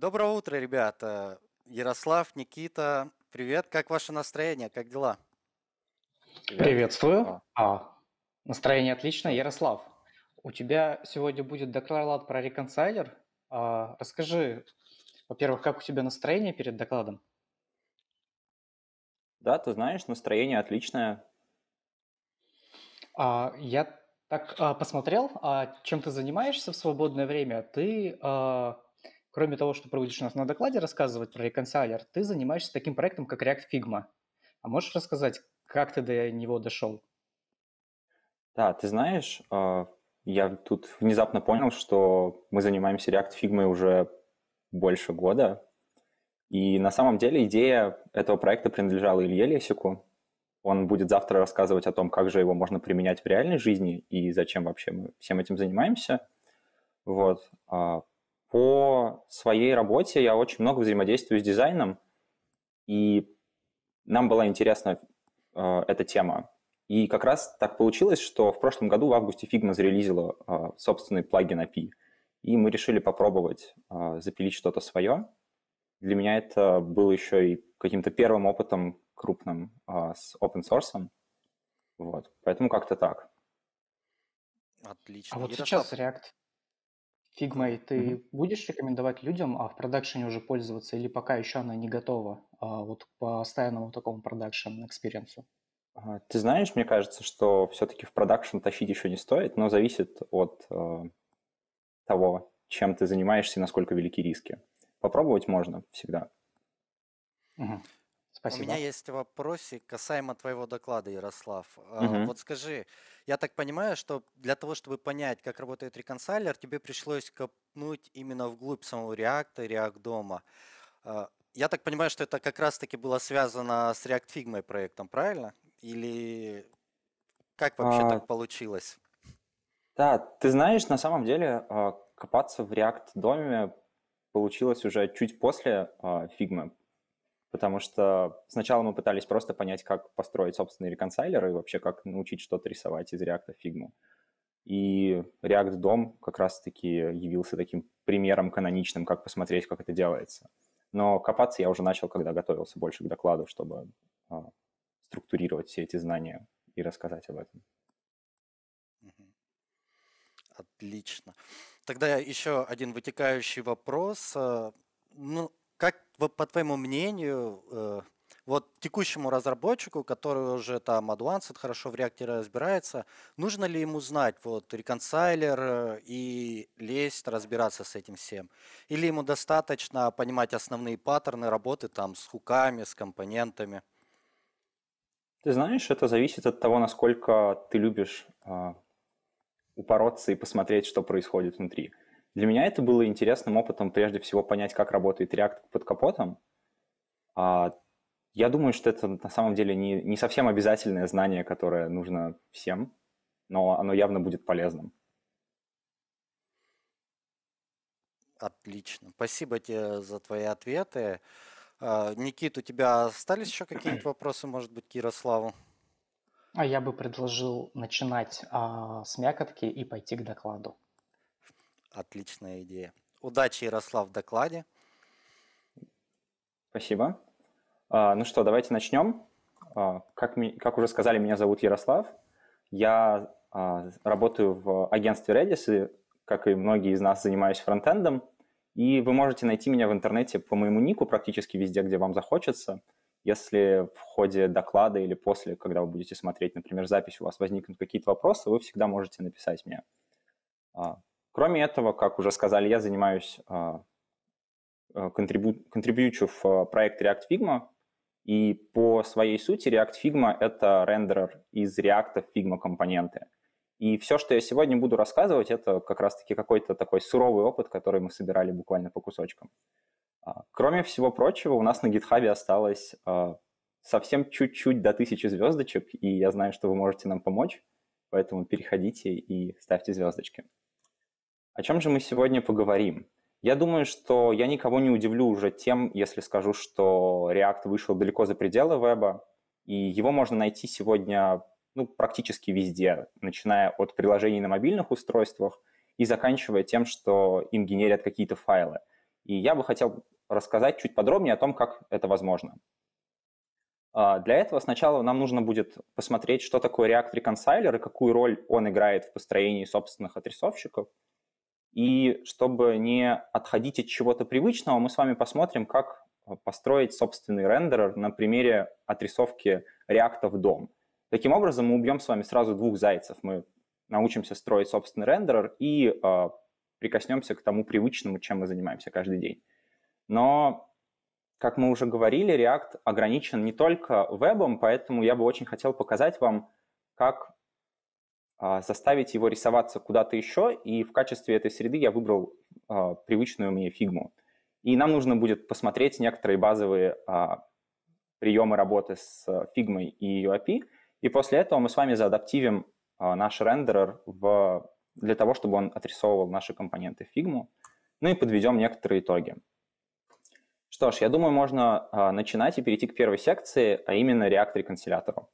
Доброе утро, ребята. Ярослав, Никита, привет. Как ваше настроение? Как дела? Привет. Приветствую. А, настроение отличное. Ярослав, у тебя сегодня будет доклад про реконсайлер. А, расскажи, во-первых, как у тебя настроение перед докладом? Да, ты знаешь, настроение отличное. А, я так а, посмотрел, а, чем ты занимаешься в свободное время. Ты, а, кроме того, что будешь у нас на докладе рассказывать про реконсайлер, ты занимаешься таким проектом, как React Figma. А можешь рассказать, как ты до него дошел? Да, ты знаешь, а, я тут внезапно понял, что мы занимаемся React Figma уже больше года. И на самом деле идея этого проекта принадлежала Илье Лесику. Он будет завтра рассказывать о том, как же его можно применять в реальной жизни и зачем вообще мы всем этим занимаемся. Вот. По своей работе я очень много взаимодействую с дизайном, и нам была интересна э, эта тема. И как раз так получилось, что в прошлом году в августе Figma зарелизила э, собственный плагин API, и мы решили попробовать э, запилить что-то свое. Для меня это было еще и каким-то первым опытом крупным э, с open source. Вот, поэтому как-то так. Отлично. А вот Ярослав... сейчас React Figma ты mm-hmm. будешь рекомендовать людям а в production е уже пользоваться или пока еще она не готова а, вот по постоянному такому production experience у? Ты знаешь, мне кажется, что все-таки в production тащить еще не стоит, но зависит от э, того, чем ты занимаешься и насколько велики риски. Попробовать можно всегда. Угу. Спасибо. У меня есть вопросик касаемо твоего доклада, Ярослав. Угу. Вот скажи, я так понимаю, что для того, чтобы понять, как работает реконсайлер, тебе пришлось копнуть именно вглубь самого React и React дома. А, я так понимаю, что это как раз-таки было связано с React Figma проектом, правильно? Или как вообще а, так получилось? Да, ты знаешь, на самом деле а, копаться в React доме получилось уже чуть после Figma, потому что сначала мы пытались просто понять, как построить собственный реконсайлер и вообще как научить что-то рисовать из React Figma. И React DOM как раз-таки явился таким примером каноничным, как посмотреть, как это делается. Но копаться я уже начал, когда готовился больше к докладу, чтобы а, структурировать все эти знания и рассказать об этом. Отлично. Тогда еще один вытекающий вопрос. Э, ну, как, по твоему мнению, э, вот текущему разработчику, который уже там advanced, хорошо в реакте разбирается, нужно ли ему знать вот реконсайлер э, и лезть, разбираться с этим всем? Или ему достаточно понимать основные паттерны работы там с хуками, с компонентами? Ты знаешь, это зависит от того, насколько ты любишь э, упороться и посмотреть, что происходит внутри. Для меня это было интересным опытом прежде всего понять, как работает React под капотом. А, я думаю, что это на самом деле не, не совсем обязательное знание, которое нужно всем, но оно явно будет полезным. Отлично. Спасибо тебе за твои ответы. А, Никит, у тебя остались еще какие-нибудь вопросы, может быть, к Ярославу? А я бы предложил начинать а, с мякотки и пойти к докладу. Отличная идея. Удачи, Ярослав, в докладе. Спасибо. А, ну что, давайте начнем. А, как, как уже сказали, меня зовут Ярослав. Я а, работаю в агентстве Redis, и, как и многие из нас, занимаюсь фронтендом. И вы можете найти меня в интернете по моему нику практически везде, где вам захочется. Если в ходе доклада или после, когда вы будете смотреть, например, запись, у вас возникнут какие-то вопросы, вы всегда можете написать мне. Кроме этого, как уже сказали, я занимаюсь, а, а, контрибу, контрибьючу в а, проект React Figma, и по своей сути React Figma — это рендерер из React Figma компоненты. И все, что я сегодня буду рассказывать, это как раз-таки какой-то такой суровый опыт, который мы собирали буквально по кусочкам. Кроме всего прочего, у нас на GitHub осталось совсем чуть-чуть до тысячи звездочек, и я знаю, что вы можете нам помочь, поэтому переходите и ставьте звездочки. О чем же мы сегодня поговорим? Я думаю, что я никого не удивлю уже тем, если скажу, что React вышел далеко за пределы веба, и его можно найти сегодня ну, практически везде, начиная от приложений на мобильных устройствах и заканчивая тем, что им генерят какие-то файлы. И я бы хотел рассказать чуть подробнее о том, как это возможно. А, для этого сначала нам нужно будет посмотреть, что такое React Reconciler и какую роль он играет в построении собственных отрисовщиков. И чтобы не отходить от чего-то привычного, мы с вами посмотрим, как построить собственный рендерер на примере отрисовки React в дом. Таким образом, мы убьем с вами сразу двух зайцев. Мы научимся строить собственный рендерер и э, прикоснемся к тому привычному, чем мы занимаемся каждый день. Но как мы уже говорили, React ограничен не только вебом, поэтому я бы очень хотел показать вам, как заставить его рисоваться куда-то еще, и в качестве этой среды я выбрал а, привычную мне фигму. И нам нужно будет посмотреть некоторые базовые а, приемы работы с фигмой и ее API, и после этого мы с вами заадаптивим наш рендерер в, для того, чтобы он отрисовывал наши компоненты в фигму, ну и подведем некоторые итоги. Что ж, я думаю, можно а, начинать и перейти к первой секции, а именно React-реконсилятору.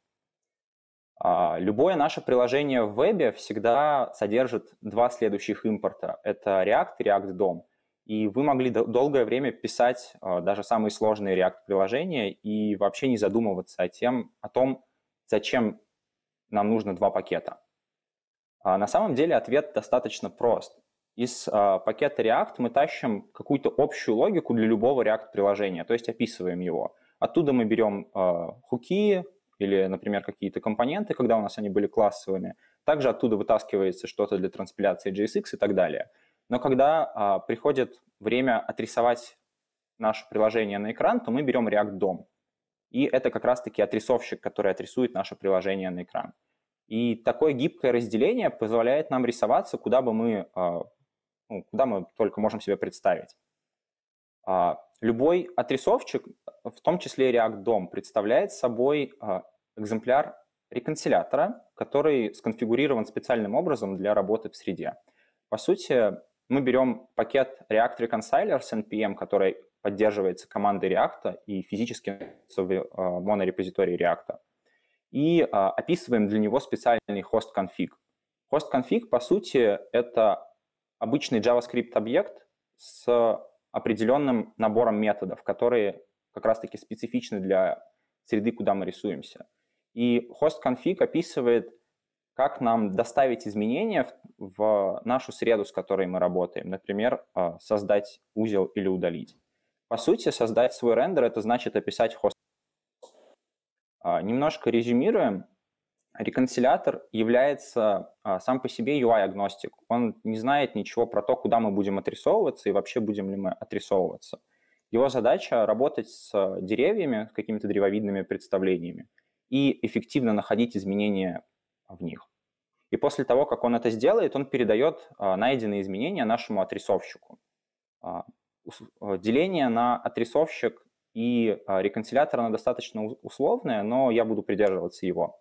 А, любое наше приложение в вебе всегда содержит два следующих импорта. Это React и React DOM. И вы могли долгое время писать а, даже самые сложные React-приложения и вообще не задумываться о, тем, о том, зачем нам нужно два пакета. А на самом деле ответ достаточно прост из пакета React мы тащим какую-то общую логику для любого React-приложения, то есть описываем его. Оттуда мы берем хуки или, например, какие-то компоненты, когда у нас они были классовыми. Также оттуда вытаскивается что-то для транспиляции JSX и так далее. Но когда э, приходит время отрисовать наше приложение на экран, то мы берем React DOM. И это как раз-таки отрисовщик, который отрисует наше приложение на экран. И такое гибкое разделение позволяет нам рисоваться, куда бы мы ну, куда мы только можем себе представить. А, любой отрисовщик, в том числе React DOM, представляет собой а, экземпляр реконсилятора, который сконфигурирован специальным образом для работы в среде. По сути, мы берем пакет React Reconciler с NPM, который поддерживается командой React и физически в монорепозитории React, и описываем для него специальный host config. Host config, по сути, это обычный JavaScript-объект с определенным набором методов, которые как раз-таки специфичны для среды, куда мы рисуемся. И host-config описывает, как нам доставить изменения в, в нашу среду, с которой мы работаем. Например, а, создать узел или удалить. По сути, создать свой рендер – это значит описать хост. А, немножко резюмируем. Реконсилятор является а, сам по себе UI-агностик. Он не знает ничего про то, куда мы будем отрисовываться и вообще будем ли мы отрисовываться. Его задача работать с деревьями, с какими-то древовидными представлениями и эффективно находить изменения в них. И после того, как он это сделает, он передает а, найденные изменения нашему отрисовщику. А, деление на отрисовщик и реконсилятор, оно достаточно условное, но я буду придерживаться его.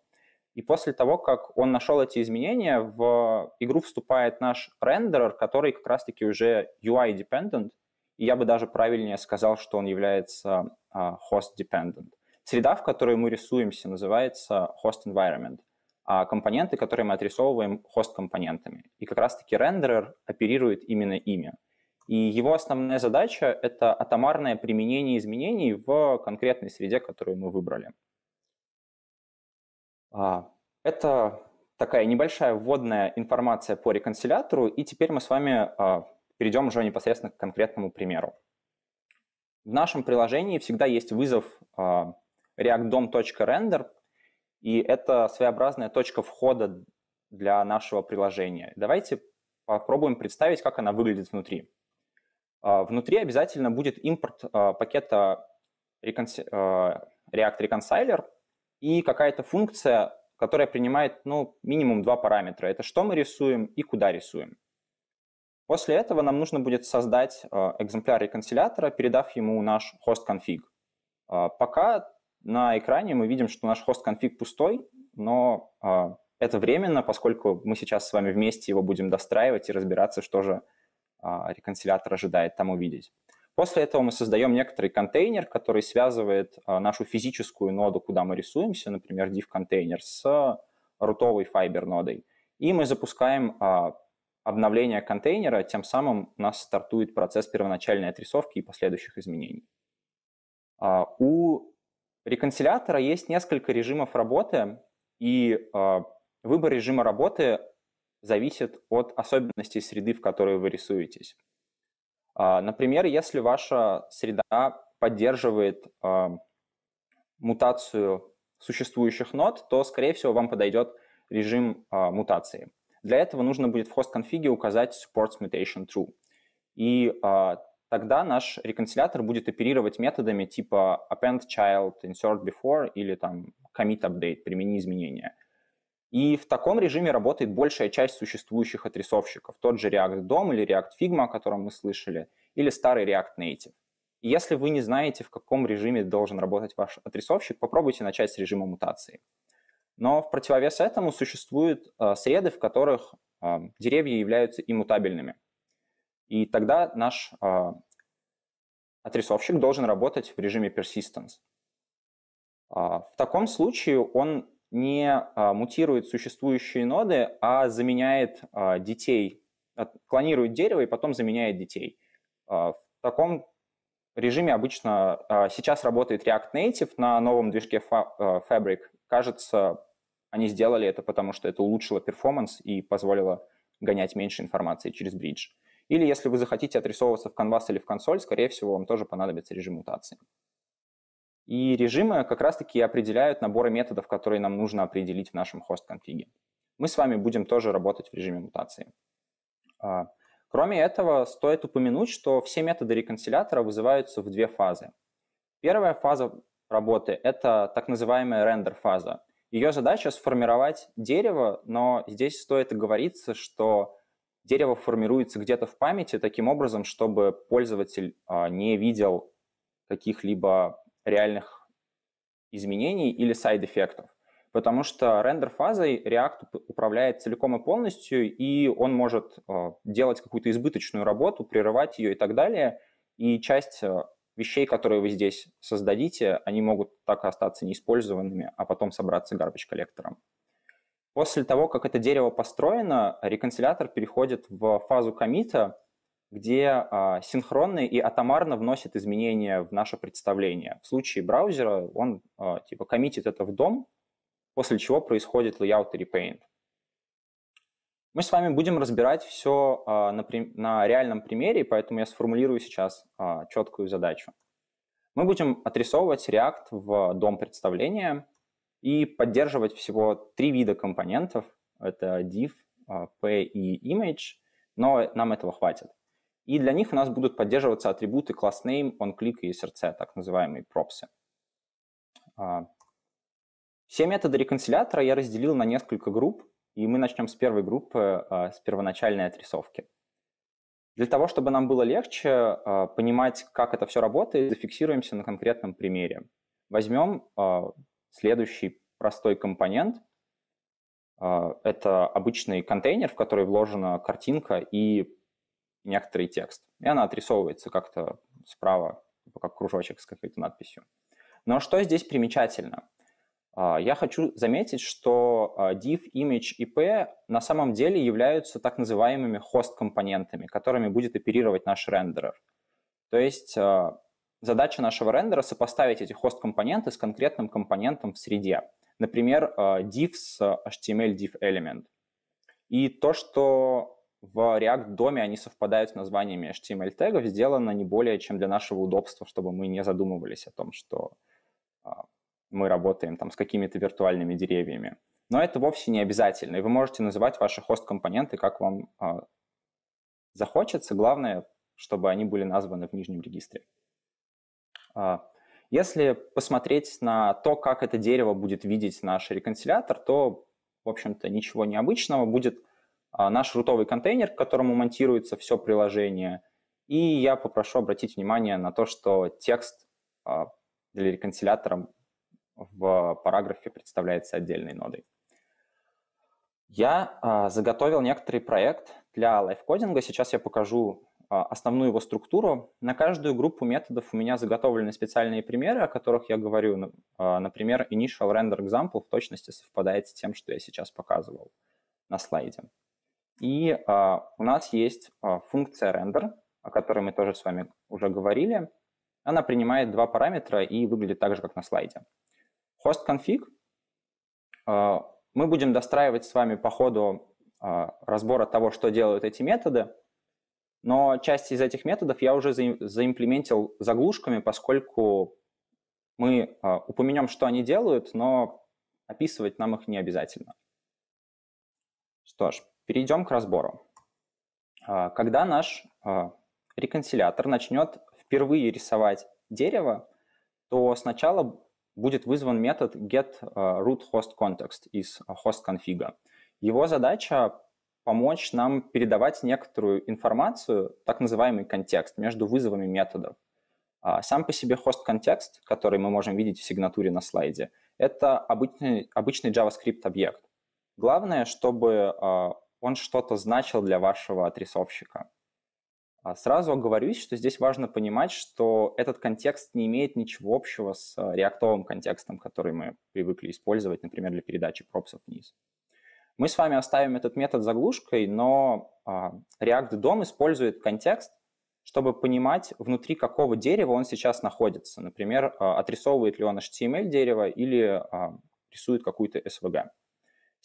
И после того, как он нашел эти изменения, в игру вступает наш рендерер, который как раз-таки уже UI-dependent, и я бы даже правильнее сказал, что он является uh, host-dependent. Среда, в которой мы рисуемся, называется host environment, а компоненты, которые мы отрисовываем, хост-компонентами. И как раз-таки рендерер оперирует именно ими. И его основная задача – это атомарное применение изменений в конкретной среде, которую мы выбрали. А, это такая небольшая вводная информация по реконсилятору, и теперь мы с вами а, перейдем уже непосредственно к конкретному примеру. В нашем приложении всегда есть вызов а, reactdom.render, и это своеобразная точка входа для нашего приложения. Давайте попробуем представить, как она выглядит внутри. Внутри обязательно будет импорт пакета React Reconciler, и какая-то функция, которая принимает ну, минимум два параметра. Это что мы рисуем и куда рисуем. После этого нам нужно будет создать э, экземпляр реконсилятора, передав ему наш host-config. Э, пока на экране мы видим, что наш host-config пустой, но э, это временно, поскольку мы сейчас с вами вместе его будем достраивать и разбираться, что же реконсилятор ожидает там увидеть. После этого мы создаем некоторый контейнер, который связывает а, нашу физическую ноду, куда мы рисуемся, например, div контейнер, с рутовой Fiber нодой. И мы запускаем а, обновления контейнера, тем самым у нас стартует процесс первоначальной отрисовки и последующих изменений. А, у реконсилятора есть несколько режимов работы, и а, выбор режима работы зависит от особенностей среды, в которой вы рисуетесь. А, например, если ваша среда поддерживает мутацию существующих нод, то, скорее всего, вам подойдет режим мутации. Для этого нужно будет в хост-конфиге указать supports mutation true. И тогда наш реконсилятор будет оперировать методами типа append child, insert before или там commit update, примени изменения. И в таком режиме работает большая часть существующих отрисовщиков. Тот же React DOM или React Figma, о котором мы слышали, или старый React Native. И если вы не знаете, в каком режиме должен работать ваш отрисовщик, попробуйте начать с режима мутации. Но в противовес этому существуют э, среды, в которых э, деревья являются иммутабельными. И тогда наш э, отрисовщик должен работать в режиме persistence. Э, в таком случае он не э, мутирует существующие ноды, а заменяет э, детей, клонирует дерево и потом заменяет детей. Э, в таком режиме обычно сейчас работает React Native на новом движке Fabric. Кажется, они сделали это, потому что это улучшило перформанс и позволило гонять меньше информации через бридж. Или если вы захотите отрисовываться в Canvas или в консоль, скорее всего, вам тоже понадобится режим мутации. И режимы как раз-таки определяют наборы методов, которые нам нужно определить в нашем хост-конфиге. Мы с вами будем тоже работать в режиме мутации. А, кроме этого, стоит упомянуть, что все методы реконсилятора вызываются в две фазы. Первая фаза работы – это так называемая рендер-фаза. Ее задача сформировать дерево, но здесь стоит оговориться, что дерево формируется где-то в памяти таким образом, чтобы пользователь а, не видел каких-либо реальных изменений или сайд-эффектов. Потому что рендер-фазой React управляет целиком и полностью, и он может а, делать какую-то избыточную работу, прерывать ее и так далее. И часть а, вещей, которые вы здесь создадите, они могут так и остаться неиспользованными, а потом собраться garbage коллектором. После того, как это дерево построено, реконсилятор переходит в фазу комита, где а, синхронно и атомарно вносит изменения в наше представление. В случае браузера он а, типа коммитит это в дом, после чего происходит layout и repaint. Мы с вами будем разбирать все а, на, на реальном примере, поэтому я сформулирую сейчас четкую задачу. Мы будем отрисовывать React в дом представления, и поддерживать всего три вида компонентов. Это div, p и image, но нам этого хватит. И для них у нас будут поддерживаться атрибуты className, onClick и src, так называемые пропсы. А, все методы реконсилятора я разделил на несколько групп, и мы начнем с первой группы, а, с первоначальной отрисовки. Для того, чтобы нам было легче понимать, как это все работает, зафиксируемся на конкретном примере. Возьмем Следующий простой компонент а, – это обычный контейнер, в который вложена картинка и некоторый текст. И она отрисовывается как-то справа, как кружочек с какой-то надписью. Но что здесь примечательно? А, я хочу заметить, что а, div, image и p на самом деле являются так называемыми хост-компонентами, которыми будет оперировать наш рендерер. То есть Задача нашего рендера сопоставить эти хост-компоненты с конкретным компонентом в среде. Например, div с HTML div element. И то, что в React доме они совпадают с названиями HTML тегов, сделано не более чем для нашего удобства, чтобы мы не задумывались о том, что э, мы работаем там с какими-то виртуальными деревьями. Но это вовсе не обязательно, и вы можете называть ваши хост-компоненты, как вам э, захочется. Главное, чтобы они были названы в нижнем регистре. А, если посмотреть на то, как это дерево будет видеть наш реконсилятор, то, в общем-то, ничего необычного. Будет а, наш рутовый контейнер, к которому монтируется все приложение. И я попрошу обратить внимание на то, что текст а, для реконсилятора в параграфе представляется отдельной нодой. Я заготовил некоторый проект для лайфкодинга. Сейчас я покажу а, основную его структуру. На каждую группу методов у меня заготовлены специальные примеры, о которых я говорю. А, например, initial render example в точности совпадает с тем, что я сейчас показывал на слайде. И э, у нас есть э, функция render, о которой мы тоже с вами уже говорили. Она принимает два параметра и выглядит так же, как на слайде. HostConfig э, мы будем достраивать с вами по ходу э, разбора того, что делают эти методы, но часть из этих методов я уже за, заимплементил заглушками, поскольку мы э, упомянем, что они делают, но описывать нам их не обязательно. Что ж, перейдем к разбору. Э, когда наш э, реконсилятор начнет впервые рисовать дерево, то сначала будет вызван метод getRootHostContext из hostconfig. Его задача помочь нам передавать некоторую информацию, так называемый контекст, между вызовами методов. А, сам по себе хост-контекст, который мы можем видеть в сигнатуре на слайде, это обычный, обычный JavaScript-объект. Главное, чтобы а, он что-то значил для вашего отрисовщика. А, сразу оговорюсь, что здесь важно понимать, что этот контекст не имеет ничего общего с реактовым контекстом, который мы привыкли использовать, например, для передачи пропсов вниз. Мы с вами оставим этот метод заглушкой, но React DOM использует контекст, чтобы понимать, внутри какого дерева он сейчас находится. Например, а, отрисовывает ли он HTML дерево или а, рисует какую-то SVG.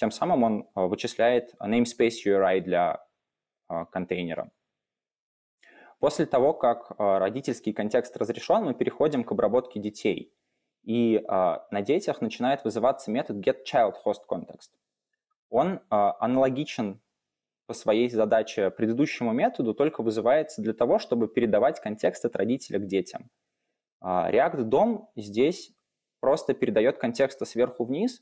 Тем самым он а, вычисляет namespace URI для контейнера. После того, как родительский контекст разрешен, мы переходим к обработке детей. И на детях начинает вызываться метод getChildHostContext. Он аналогичен по своей задаче предыдущему методу только вызывается для того, чтобы передавать контекст от родителя к детям. React DOM здесь просто передает контекста сверху вниз,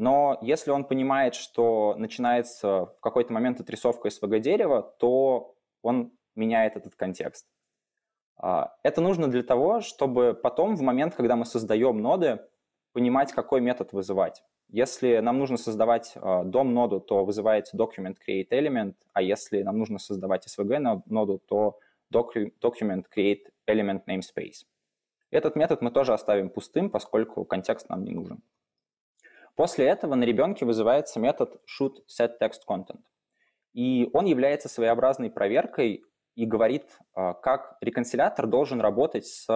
но если он понимает, что начинается в какой-то момент отрисовка SVG дерева, то он меняет этот контекст. А, это нужно для того, чтобы потом, в момент, когда мы создаем ноды, понимать, какой метод вызывать. Если нам нужно создавать э, дом-ноду, то вызывается document create element, а если нам нужно создавать svg-ноду, то document create element namespace. Этот метод мы тоже оставим пустым, поскольку контекст нам не нужен. После этого на ребенке вызывается метод should set text content. И он является своеобразной проверкой и говорит, э, как реконсилятор должен работать с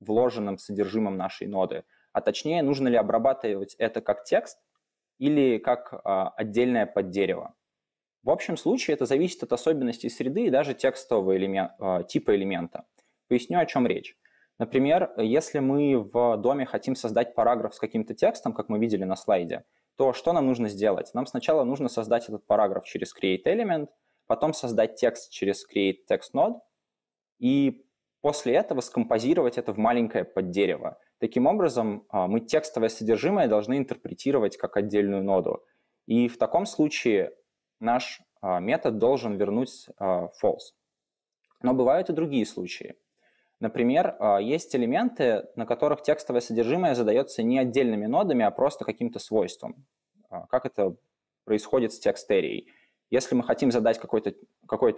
вложенным содержимым нашей ноды а точнее, нужно ли обрабатывать это как текст или как а, отдельное поддерево. В общем случае это зависит от особенностей среды и даже текстового элемент, а, типа элемента. Поясню, о чем речь. Например, если мы в доме хотим создать параграф с каким-то текстом, как мы видели на слайде, то что нам нужно сделать? Нам сначала нужно создать этот параграф через create element, потом создать текст через create text node, и после этого скомпозировать это в маленькое поддерево. Таким образом, а, мы текстовое содержимое должны интерпретировать как отдельную ноду. И в таком случае наш а, метод должен вернуть а, false. Но бывают и другие случаи. Например, есть элементы, на которых текстовое содержимое задается не отдельными нодами, а просто каким-то свойством. Как это происходит с текстерией. Если мы хотим задать какое-то какое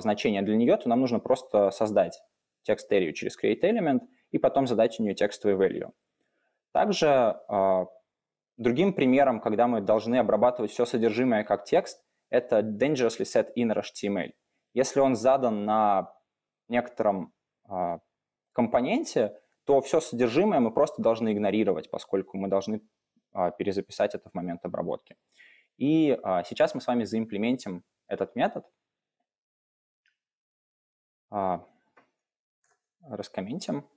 значение для нее, то нам нужно просто создать текстерию через createElement – и потом задать у нее текстовый value. Также э, другим примером, когда мы должны обрабатывать все содержимое как текст, это dangerously set inner HTML. Если он задан на некотором э, компоненте, то все содержимое мы просто должны игнорировать, поскольку мы должны э, перезаписать это в момент обработки. И э, сейчас мы с вами заимплементим этот метод. Раскомментим.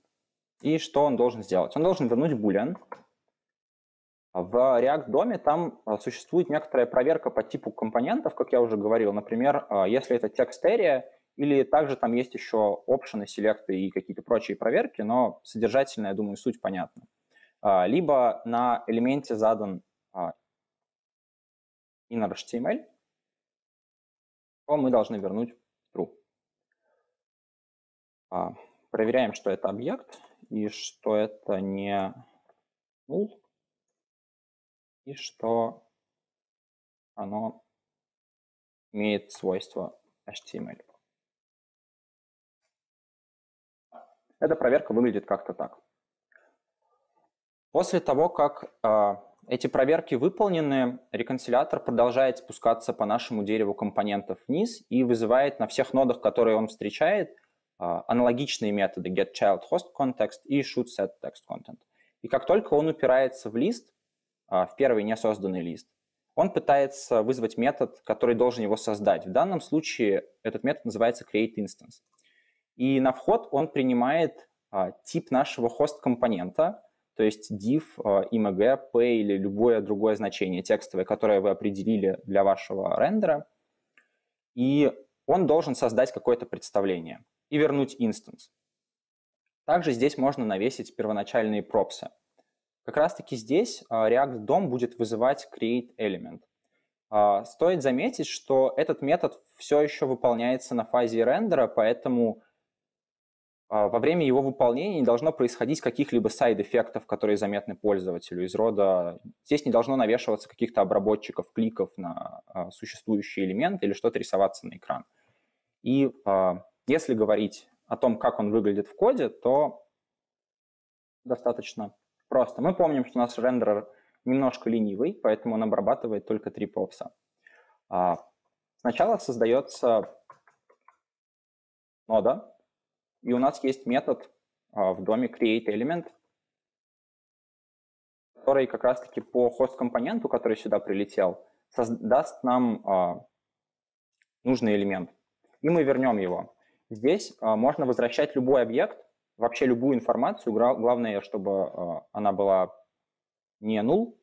И что он должен сделать? Он должен вернуть boolean. В React доме там а, существует некоторая проверка по типу компонентов, как я уже говорил. Например, а, если это текст area, или также там есть еще опшены, селекты и какие-то прочие проверки, но содержательно, я думаю, суть понятна. А, либо на элементе задан inner HTML, то мы должны вернуть true. Проверяем, что это объект и что это не null, и что оно имеет свойство HTML. Эта проверка выглядит как-то так. После того, как э, эти проверки выполнены, реконсилятор продолжает спускаться по нашему дереву компонентов вниз и вызывает на всех нодах, которые он встречает, а, аналогичные методы getChildHostContext и should_setTextContent. И как только он упирается в лист, а, в первый несозданный лист, он пытается вызвать метод, который должен его создать. В данном случае этот метод называется createInstance. И на вход он принимает а, тип нашего хост-компонента, то есть div, img, p или любое другое значение текстовое, которое вы определили для вашего рендера. И он должен создать какое-то представление и вернуть инстанс. Также здесь можно навесить первоначальные пропсы. Как раз-таки здесь а, React DOM будет вызывать createElement. А, стоит заметить, что этот метод все еще выполняется на фазе рендера, поэтому а, во время его выполнения не должно происходить каких-либо сайд-эффектов, которые заметны пользователю из рода... Здесь не должно навешиваться каких-то обработчиков, кликов на существующий элемент или что-то рисоваться на экран. И если говорить о том, как он выглядит в коде, то достаточно просто. Мы помним, что наш рендерер немножко ленивый, поэтому он обрабатывает только три попса. А, сначала создается нода, и у нас есть метод а, в доме createElement, который как раз-таки по хост-компоненту, который сюда прилетел, создаст нам а, нужный элемент. И мы вернем его. Здесь а, можно возвращать любой объект, вообще любую информацию. Главное, чтобы она была не null,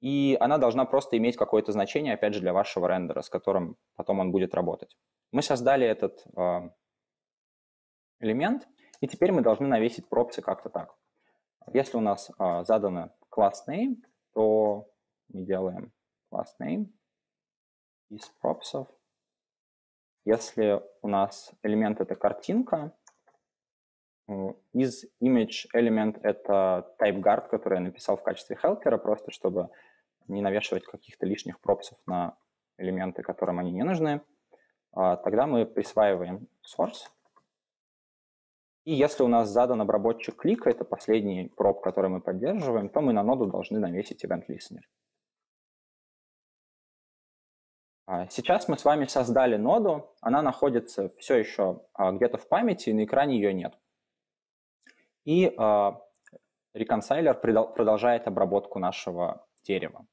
и она должна просто иметь какое-то значение, опять же, для вашего рендера, с которым потом он будет работать. Мы создали этот элемент, и теперь мы должны навесить пропсы как-то так. Если у нас задано class name, то мы делаем class name из пропсов если у нас элемент — это картинка, э, из image element — это typeguard, который я написал в качестве хелпера, просто чтобы не навешивать каких-то лишних пропсов на элементы, которым они не нужны. А, тогда мы присваиваем source. И если у нас задан обработчик клика, это последний проб, который мы поддерживаем, то мы на ноду должны навесить event listener. А, сейчас мы с вами создали ноду, она находится все еще а, где-то в памяти, и на экране ее нет. И а, реконсайлер продолжает обработку нашего дерева.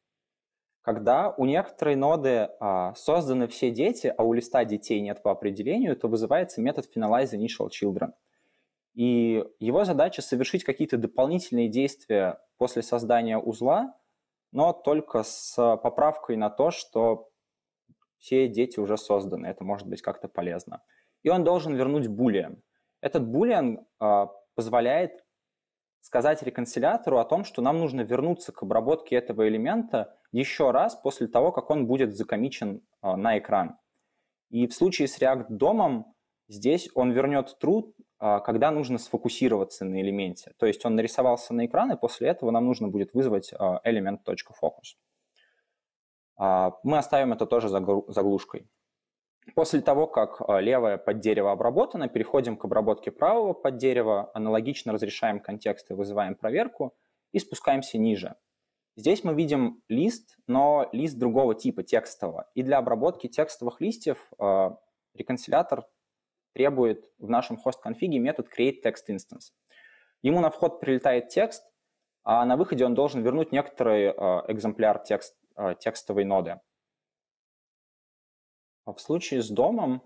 Когда у некоторой ноды созданы все дети, а у листа детей нет по определению, то вызывается метод finalize initial children. И его задача совершить какие-то дополнительные действия после создания узла, но только с поправкой на то, что все дети уже созданы, это может быть как-то полезно. И он должен вернуть boolean. Этот boolean э, позволяет сказать реконсилятору о том, что нам нужно вернуться к обработке этого элемента еще раз после того, как он будет закомичен э, на экран. И в случае с React DOM здесь он вернет true, когда нужно сфокусироваться на элементе. То есть он нарисовался на экран, и после этого нам нужно будет вызвать element.focus. А, мы оставим это тоже заглушкой. После того, как а, левое под дерево обработано, переходим к обработке правого под дерево, аналогично разрешаем контексты, вызываем проверку и спускаемся ниже. Здесь мы видим лист, но лист другого типа, текстового. И для обработки текстовых листьев реконсилятор требует в нашем хост-конфиге метод createTextInstance. Ему на вход прилетает текст, а на выходе он должен вернуть некоторый э, экземпляр текст, Э, текстовой ноды. А в случае с домом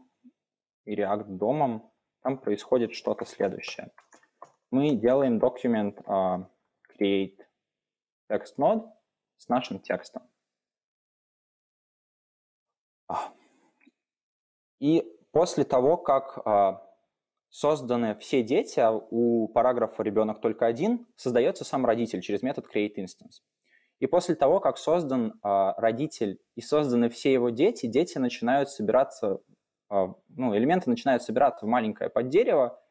и React домом там происходит что-то следующее. Мы делаем документ create text node с нашим текстом. И после того, как uh, созданы все дети, а у параграфа ребенок только один, создается сам родитель через метод createInstance. И после того, как создан э, родитель и созданы все его дети, дети начинают собираться, э, ну, элементы начинают собираться в маленькое поддерево,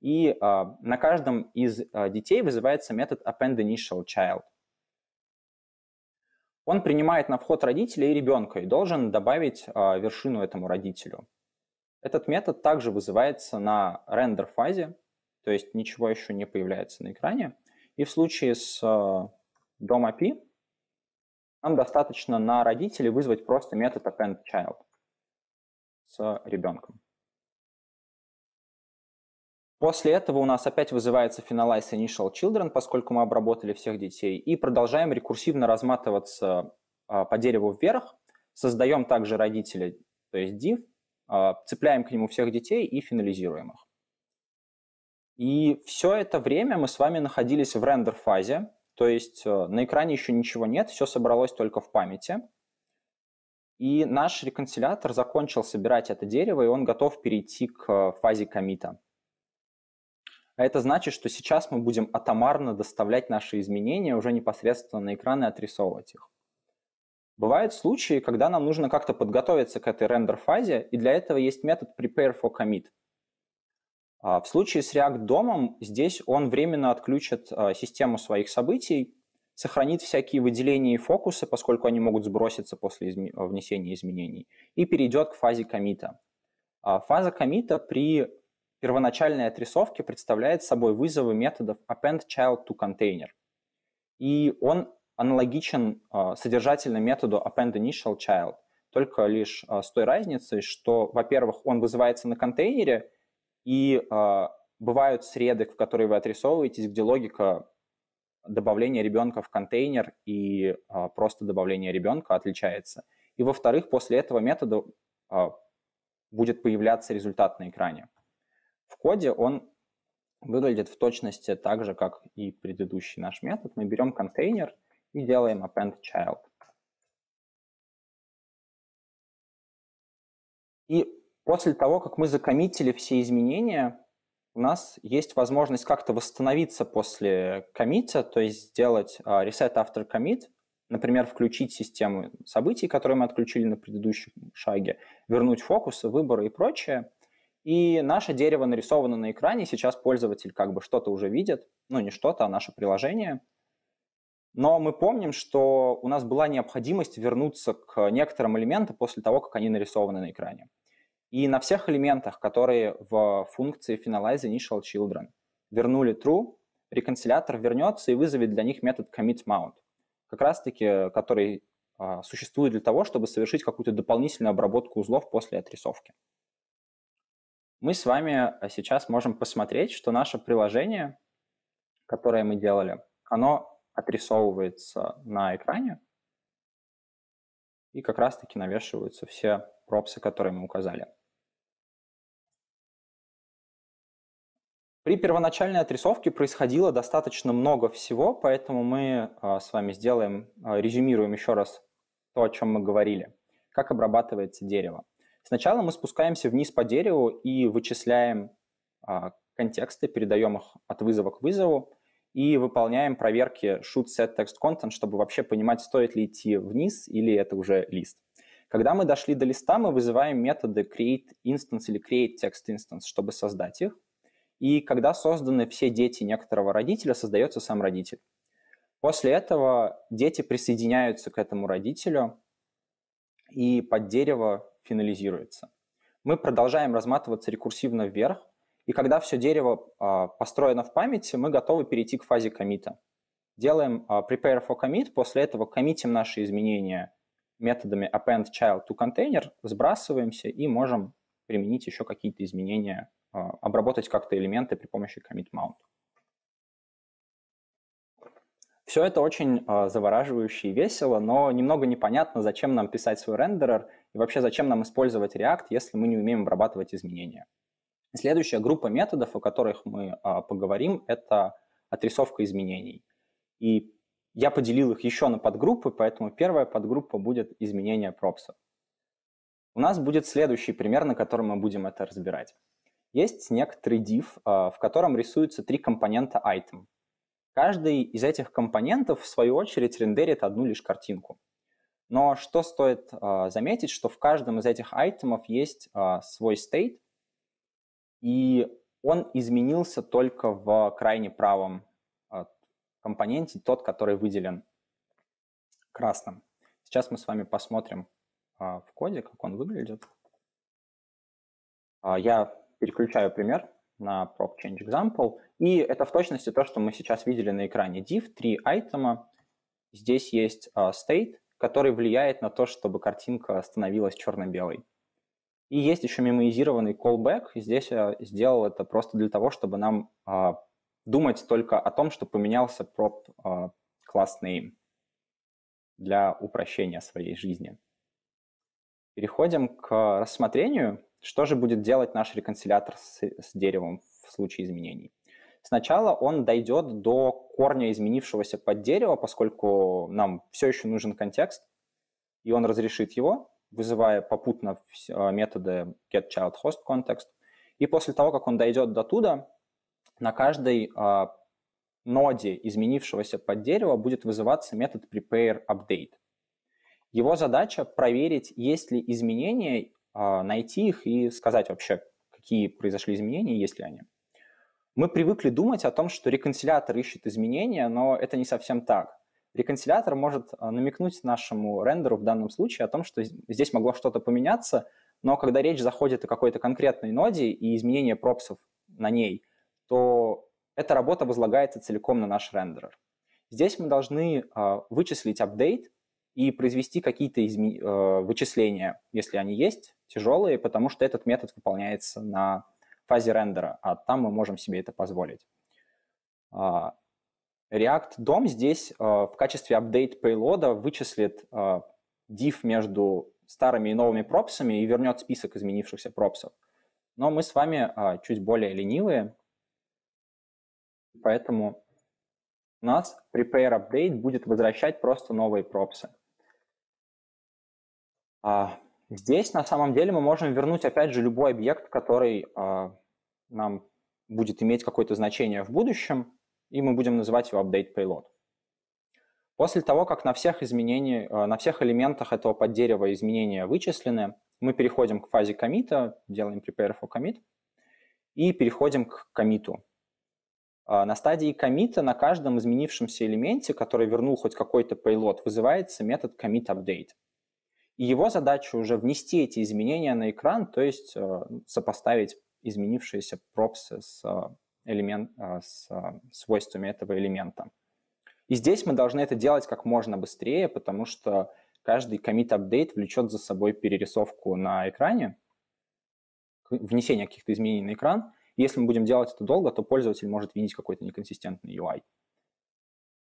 и э, на каждом из э, детей вызывается метод append initial child. Он принимает на вход родителя и ребенка и должен добавить э, вершину этому родителю. Этот метод также вызывается на рендер фазе, то есть ничего еще не появляется на экране. И в случае с э, DOM API нам достаточно на родителей вызвать просто метод appendChild с ребенком. После этого у нас опять вызывается finalize initial children, поскольку мы обработали всех детей, и продолжаем рекурсивно разматываться а, по дереву вверх, создаем также родителей, то есть div, цепляем к нему всех детей и финализируем их. И все это время мы с вами находились в рендер-фазе, то есть э, на экране еще ничего нет, все собралось только в памяти. И наш реконсилятор закончил собирать это дерево, и он готов перейти к э, фазе комита. А это значит, что сейчас мы будем атомарно доставлять наши изменения уже непосредственно на экран и отрисовывать их. Бывают случаи, когда нам нужно как-то подготовиться к этой рендер-фазе, и для этого есть метод prepare for commit. А в случае с React домом здесь он временно отключит а, систему своих событий, сохранит всякие выделения и фокусы, поскольку они могут сброситься после внесения изменений, и перейдет к фазе комита. Фаза комита при первоначальной отрисовке представляет собой вызовы методов append child to container. И он аналогичен э, содержательно методу append initial child, только лишь э, с той разницей, что, во-первых, он вызывается на контейнере, и э, бывают среды, в которые вы отрисовываетесь, где логика добавления ребенка в контейнер и просто добавления ребенка отличается. И, во-вторых, после этого метода будет появляться результат на экране. В коде он выглядит в точности так же, как и предыдущий наш метод. Мы берем контейнер и делаем append child. И после того, как мы закоммитили все изменения, у нас есть возможность как-то восстановиться после коммита, то есть сделать uh, reset after commit, например, включить систему событий, которые мы отключили на предыдущем шаге, вернуть фокусы, выборы и прочее. И наше дерево нарисовано на экране, сейчас пользователь как бы что-то уже видит, ну не что-то, а наше приложение. Но мы помним, что у нас была необходимость вернуться к некоторым элементам после того, как они нарисованы на экране. И на всех элементах, которые в функции finalize initial children вернули true, реконсилятор вернется и вызовет для них метод commit mount, как раз-таки который а, существует для того, чтобы совершить какую-то дополнительную обработку узлов после отрисовки мы с вами э, сейчас можем посмотреть, что наше приложение, которое мы делали, оно отрисовывается на экране, и как раз-таки навешиваются все пропсы, которые мы указали. При первоначальной отрисовке происходило достаточно много всего, поэтому мы э, с вами сделаем, э, резюмируем еще раз то, о чем мы говорили. Как обрабатывается дерево. Сначала мы спускаемся вниз по дереву и вычисляем а, контексты, передаем их от вызова к вызову и выполняем проверки should set text content, чтобы вообще понимать, стоит ли идти вниз или это уже лист. Когда мы дошли до листа, мы вызываем методы create instance или create text instance, чтобы создать их. И когда созданы все дети некоторого родителя, создается сам родитель. После этого дети присоединяются к этому родителю, и под дерево финализируется. Мы продолжаем разматываться рекурсивно вверх, и когда все дерево а, построено в памяти, мы готовы перейти к фазе комита. Делаем а, prepare for commit, после этого коммитим наши изменения методами append child to container, сбрасываемся и можем применить еще какие-то изменения, а, обработать как-то элементы при помощи commit mount. Все это очень э, завораживающе и весело, но немного непонятно, зачем нам писать свой рендерер и вообще зачем нам использовать React, если мы не умеем обрабатывать изменения. Следующая группа методов, о которых мы э, поговорим, это отрисовка изменений. И я поделил их еще на подгруппы, поэтому первая подгруппа будет изменение пропсов. У нас будет следующий пример, на котором мы будем это разбирать. Есть некоторый div, э, в котором рисуются три компонента item. Каждый из этих компонентов, в свою очередь, рендерит одну лишь картинку. Но что стоит э, заметить, что в каждом из этих айтемов есть свой state, и он изменился только в крайне правом э, компоненте, тот, который выделен красным. Сейчас мы с вами посмотрим э, в коде, как он выглядит. Э, я переключаю пример на prop change example. И это в точности то, что мы сейчас видели на экране. div, три айтема. Здесь есть state, который влияет на то, чтобы картинка становилась черно-белой. И есть еще мемоизированный callback. Здесь я сделал это просто для того, чтобы нам э, думать только о том, что поменялся prop э, class name для упрощения своей жизни. Переходим к рассмотрению, что же будет делать наш реконсилятор с, с деревом в случае изменений. Сначала он дойдет до корня изменившегося под дерево, поскольку нам все еще нужен контекст, и он разрешит его, вызывая попутно а, методы getChildHostContext. И после того, как он дойдет до туда, на каждой э, ноде изменившегося под дерево будет вызываться метод prepareUpdate. Его задача проверить, есть ли изменения, э, найти их и сказать вообще, какие произошли изменения, есть ли они. Мы привыкли думать о том, что реконсилятор ищет изменения, но это не совсем так. Реконсилятор может а, намекнуть нашему рендеру в данном случае о том, что здесь могло что-то поменяться, но когда речь заходит о какой-то конкретной ноде и изменение пропсов на ней, то эта работа возлагается целиком на наш рендерер. Здесь мы должны э, вычислить апдейт и произвести какие-то изме- э, вычисления, если они есть, тяжелые, потому что этот метод выполняется на фазе рендера, а там мы можем себе это позволить. React DOM здесь э, в качестве update payload вычислит э, div между старыми и новыми пропсами и вернет список изменившихся пропсов. Но мы с вами э, чуть более ленивые, поэтому у нас prepare update будет возвращать просто новые пропсы. А здесь на самом деле мы можем вернуть опять же любой объект, который нам будет иметь какое-то значение в будущем и мы будем называть его update payload. После того, как на всех, изменений, э, на всех элементах этого поддерева изменения вычислены, мы переходим к фазе комита, делаем prepare for commit и переходим к комиту. А, на стадии комита на каждом изменившемся элементе, который вернул хоть какой-то payload, вызывается метод commit update. И его задача уже внести эти изменения на экран, то есть э, сопоставить изменившиеся пропсы с э, элемент, а, с а, свойствами этого элемента. И здесь мы должны это делать как можно быстрее, потому что каждый commit update влечет за собой перерисовку на экране, внесение каких-то изменений на экран. Если мы будем делать это долго, то пользователь может видеть какой-то неконсистентный UI.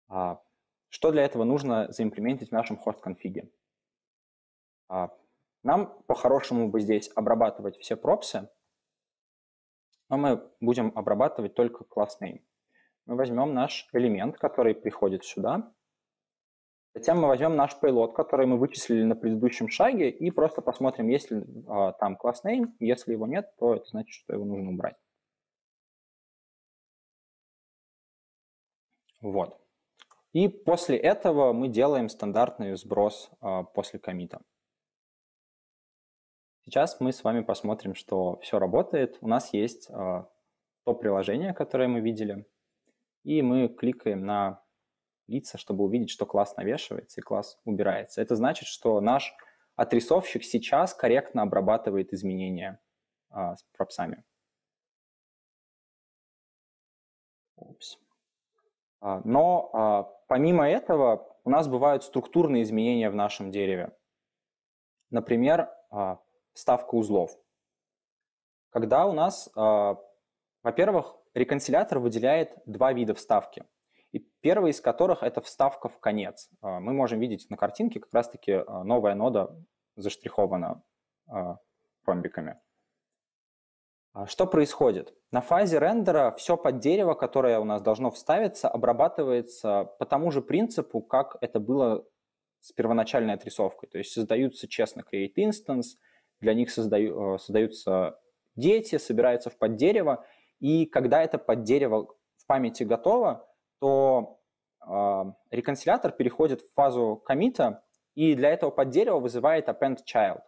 А, что для этого нужно заимплементить в нашем хост-конфиге? Нам по-хорошему бы здесь обрабатывать все пропсы, но мы будем обрабатывать только класс name. Мы возьмем наш элемент, который приходит сюда, затем мы возьмем наш payload, который мы вычислили на предыдущем шаге, и просто посмотрим, есть ли а, там класс name. Если его нет, то это значит, что его нужно убрать. Вот. И после этого мы делаем стандартный сброс а, после комита. Сейчас мы с вами посмотрим, что все работает. У нас есть э, то приложение, которое мы видели, и мы кликаем на лица, чтобы увидеть, что класс навешивается и класс убирается. Это значит, что наш отрисовщик сейчас корректно обрабатывает изменения э, с пропсами. Упс. А, но а, помимо этого у нас бывают структурные изменения в нашем дереве. Например, ставка узлов. Когда у нас, а, во-первых, реконсилятор выделяет два вида вставки. И первый из которых это вставка в конец. А, мы можем видеть на картинке как раз-таки а, новая нода заштрихована ромбиками. Что происходит? На фазе рендера все под дерево, которое у нас должно вставиться, обрабатывается по тому же принципу, как это было с первоначальной отрисовкой. То есть создаются честно create instance, для них создаю, э, создаются дети, собираются в поддерево, и когда это поддерево в памяти готово, то э, реконсилятор переходит в фазу комита, и для этого поддерева вызывает append child.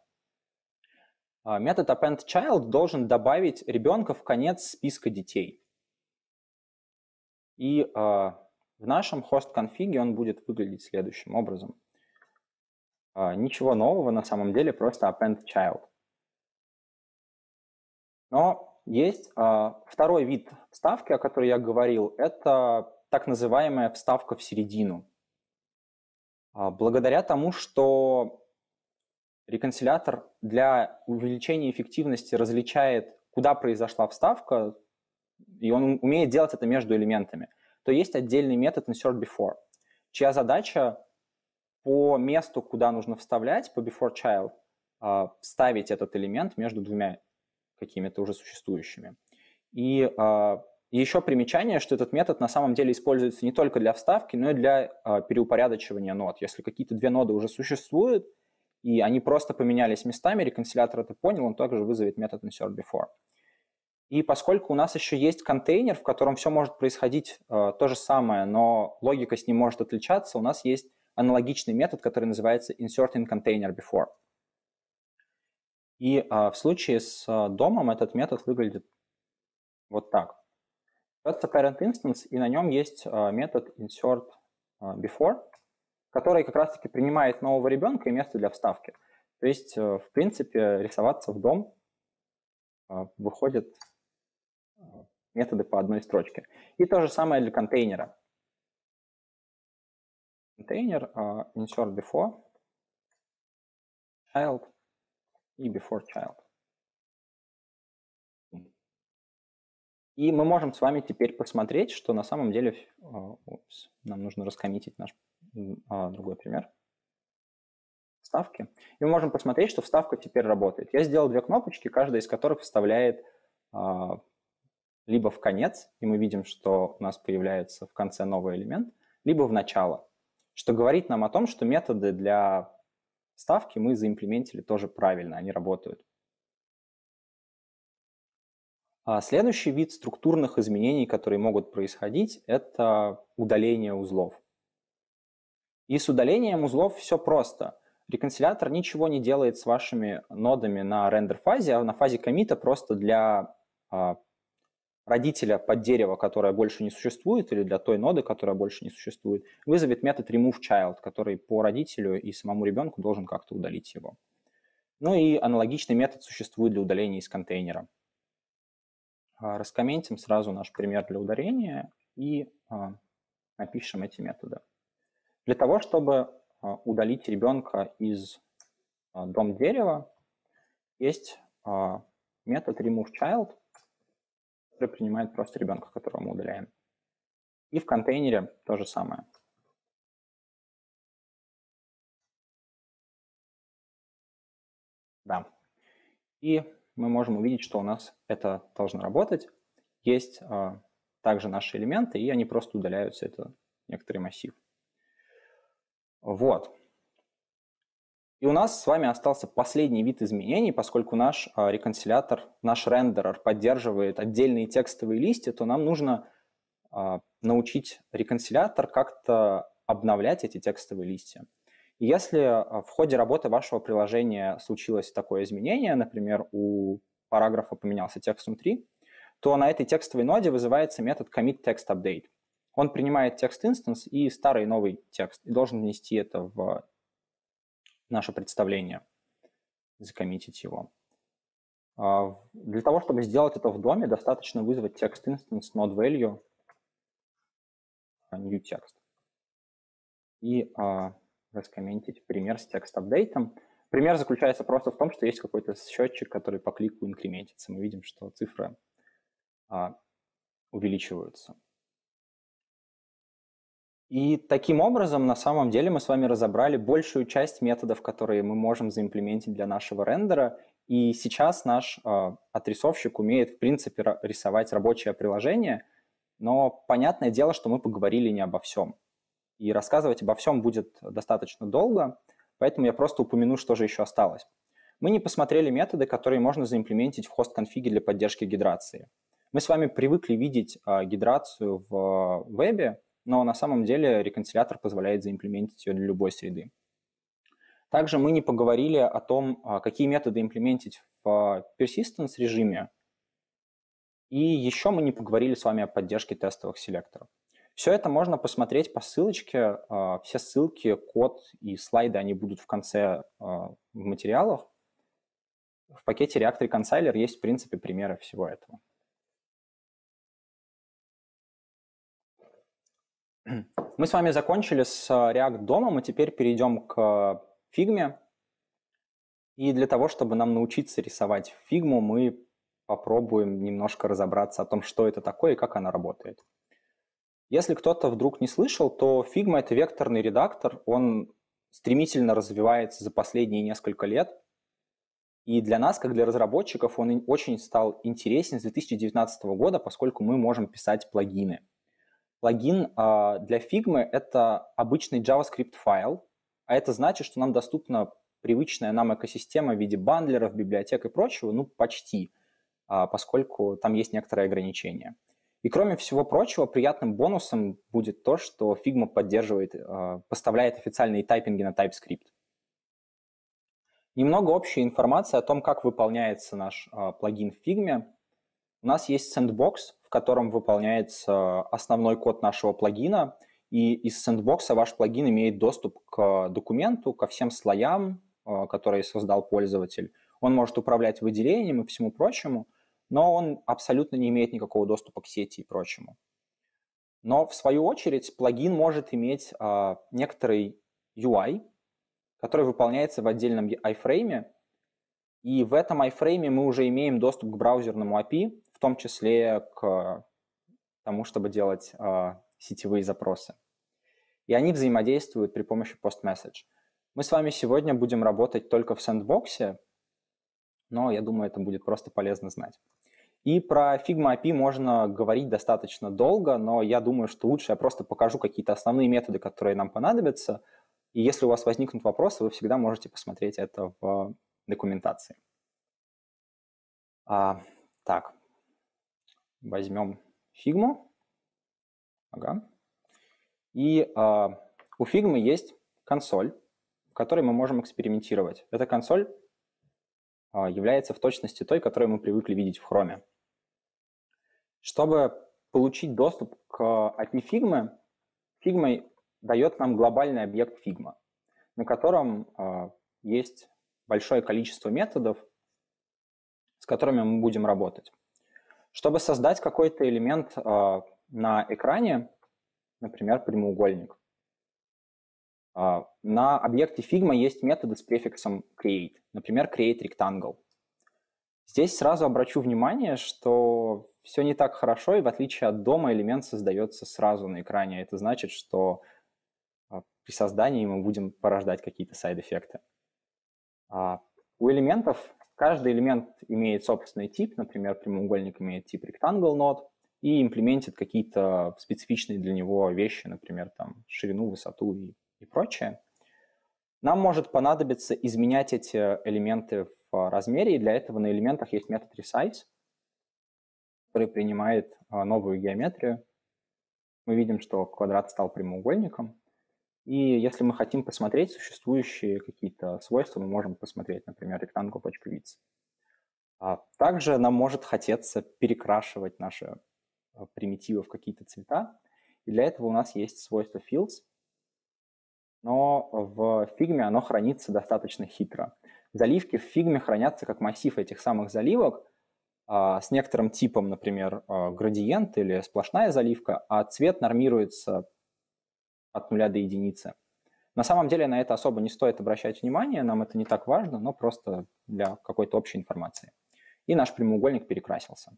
Э, метод append child должен добавить ребенка в конец списка детей. И э, в нашем хост-конфиге он будет выглядеть следующим образом. А, ничего нового на самом деле, просто append child. Но есть а, второй вид вставки, о которой я говорил, это так называемая вставка в середину. А, благодаря тому, что реконсилятор для увеличения эффективности различает, куда произошла вставка, и он умеет делать это между элементами, то есть отдельный метод insertBefore, чья задача по месту, куда нужно вставлять, по beforeChild, а, вставить этот элемент между двумя какими-то уже существующими. И а, еще примечание, что этот метод на самом деле используется не только для вставки, но и для а, переупорядочивания нод. Если какие-то две ноды уже существуют, и они просто поменялись местами, реконсилятор это понял, он также вызовет метод insertBefore. И поскольку у нас еще есть контейнер, в котором все может происходить э, то же самое, но логика с ним может отличаться, у нас есть аналогичный метод, который называется insertInContainerBefore. И э, в случае с э, домом этот метод выглядит вот так. Это parent instance, и на нем есть э, метод insertBefore, который как раз-таки принимает нового ребенка и место для вставки. То есть, э, в принципе, рисоваться в дом э, выходит методы по одной строчке. И то же самое для контейнера. Контейнер uh, insert before child и before child. И мы можем с вами теперь посмотреть, что на самом деле... Uh, упс, нам нужно раскоммитить наш uh, другой пример. Вставки. И мы можем посмотреть, что вставка теперь работает. Я сделал две кнопочки, каждая из которых вставляет либо в конец, и мы видим, что у нас появляется в конце новый элемент, либо в начало, что говорит нам о том, что методы для ставки мы заимплементили тоже правильно, они работают. А следующий вид структурных изменений, которые могут происходить, это удаление узлов. И с удалением узлов все просто. Реконсилятор ничего не делает с вашими нодами на рендер-фазе, а на фазе комита просто для а, родителя под дерево, которое больше не существует, или для той ноды, которая больше не существует, вызовет метод removeChild, который по родителю и самому ребенку должен как-то удалить его. Ну и аналогичный метод существует для удаления из контейнера. А, раскомментим сразу наш пример для удаления и а, напишем эти методы. Для того, чтобы а, удалить ребенка из дом дерева, есть метод removeChild, который принимает просто ребенка, которого мы удаляем. И в контейнере то же самое. Да. И мы можем увидеть, что у нас это должно работать. Есть э, также наши элементы, и они просто удаляются. Это некоторый массив. Вот. И у нас с вами остался последний вид изменений, поскольку наш а, реконсилятор, наш рендерер поддерживает отдельные текстовые листья, то нам нужно а, научить реконсилятор как-то обновлять эти текстовые листья. И если а, в ходе работы вашего приложения случилось такое изменение, например, у параграфа поменялся текст внутри, то на этой текстовой ноде вызывается метод commit text update. Он принимает текст instance и старый новый текст и должен внести это в наше представление, закоммитить его. А, для того, чтобы сделать это в доме, достаточно вызвать text instance node value new text и uh, раскомментить пример с текст апдейтом. Пример заключается просто в том, что есть какой-то счетчик, который по клику инкрементится. Мы видим, что цифры увеличиваются. И таким образом, на самом деле, мы с вами разобрали большую часть методов, которые мы можем заимплементить для нашего рендера. И сейчас наш э, отрисовщик умеет, в принципе, рисовать рабочее приложение, но понятное дело, что мы поговорили не обо всем. И рассказывать обо всем будет достаточно долго, поэтому я просто упомяну, что же еще осталось. Мы не посмотрели методы, которые можно заимплементить в хост-конфиге для поддержки гидрации. Мы с вами привыкли видеть э, гидрацию в вебе, но на самом деле реконсилятор позволяет заимплементить ее для любой среды. Также мы не поговорили о том, а, какие методы имплементить в persistence режиме, и еще мы не поговорили с вами о поддержке тестовых селекторов. Все это можно посмотреть по ссылочке. А, все ссылки, код и слайды, они будут в конце а, в материалах. В пакете React Reconciler есть, в принципе, примеры всего этого. Мы с вами закончили с React домом, и теперь перейдем к Figma. И для того, чтобы нам научиться рисовать Figma, мы попробуем немножко разобраться о том, что это такое и как она работает. Если кто-то вдруг не слышал, то Figma — это векторный редактор, он стремительно развивается за последние несколько лет, и для нас, как для разработчиков, он очень стал интересен с 2019 года, поскольку мы можем писать плагины. Плагин э, для Figma — это обычный JavaScript файл, а это значит, что нам доступна привычная нам экосистема в виде бандлеров, библиотек и прочего, ну, почти, э, поскольку там есть некоторые ограничения. И кроме всего прочего, приятным бонусом будет то, что Figma поддерживает, э, поставляет официальные тайпинги на TypeScript. Немного общей информации о том, как выполняется наш плагин в Figma. У нас есть Sandbox, котором выполняется основной код нашего плагина, и из Sandbox ваш плагин имеет доступ к документу, ко всем слоям, э, которые создал пользователь. Он может управлять выделением и всему прочему – но он абсолютно не имеет никакого доступа к сети и прочему. Но в свою очередь плагин может иметь э, некоторый UI, который выполняется в отдельном iframe, и в этом iframe мы уже имеем доступ к браузерному API, в том числе к тому, чтобы делать э, сетевые запросы. И они взаимодействуют при помощи PostMessage. Мы с вами сегодня будем работать только в сэндбоксе, но я думаю, это будет просто полезно знать. И про Figma API можно говорить достаточно долго, но я думаю, что лучше я просто покажу какие-то основные методы, которые нам понадобятся. И если у вас возникнут вопросы, вы всегда можете посмотреть это в документации. А, так, возьмем Figma. Ага. И а, у Figma есть консоль, в которой мы можем экспериментировать. Эта консоль а, является в точности той, которую мы привыкли видеть в Chrome. Чтобы получить доступ к API Figma, Figma дает нам глобальный объект Figma, на котором э, есть большое количество методов, с которыми мы будем работать. Чтобы создать какой-то элемент э, на экране, например, прямоугольник, э, на объекте Figma есть методы с префиксом create, например, create rectangle. Здесь сразу обращу внимание, что все не так хорошо, и в отличие от дома элемент создается сразу на экране. Это значит, что а, при создании мы будем порождать какие-то сайд-эффекты. А, у элементов каждый элемент имеет собственный тип, например, прямоугольник имеет тип rectangle node и имплементит какие-то специфичные для него вещи, например, там ширину, высоту и, и прочее. Нам может понадобиться изменять эти элементы в размере, и для этого на элементах есть метод resize, который принимает а, новую геометрию. Мы видим, что квадрат стал прямоугольником. И если мы хотим посмотреть существующие какие-то свойства, мы можем посмотреть, например, rectangle.width. А также нам может хотеться перекрашивать наши а, примитивы в какие-то цвета. И для этого у нас есть свойство fills, но в Figma оно хранится достаточно хитро. Заливки в Figma хранятся как массив этих самых заливок, а, с некоторым типом, например, а, градиент или сплошная заливка, а цвет нормируется от нуля до единицы. На самом деле на это особо не стоит обращать внимание, нам это не так важно, но просто для какой-то общей информации. И наш прямоугольник перекрасился.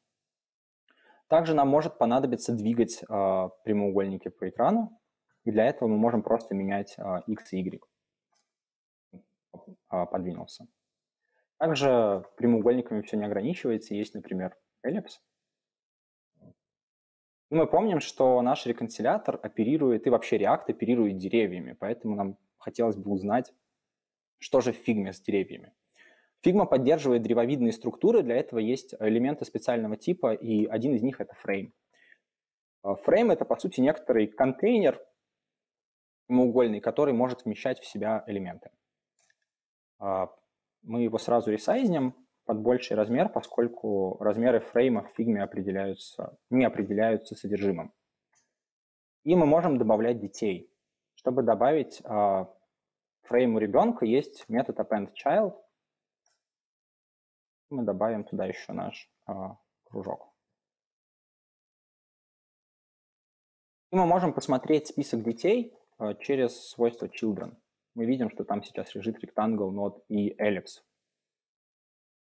Также нам может понадобиться двигать э, прямоугольники по экрану, и для этого мы можем просто менять э, x и y. Э, подвинулся. Также прямоугольниками все не ограничивается. Есть, например, эллипс. И мы помним, что наш реконсилятор оперирует, и вообще React оперирует деревьями, поэтому нам хотелось бы узнать, что же в фигме с деревьями. Figma поддерживает древовидные структуры, для этого есть элементы специального типа, и один из них — это frame. Frame — это, по сути, некоторый контейнер прямоугольный, который может вмещать в себя элементы. А, мы его сразу ресайзнем под больший размер, поскольку размеры фрейма в фигме определяются, не определяются содержимым. И мы можем добавлять детей. Чтобы добавить э, фрейму ребенка, есть метод appendChild. Мы добавим туда еще наш э, кружок. И мы можем посмотреть список детей э, через свойство children. Мы видим, что там сейчас лежит rectangle, node и ellipse.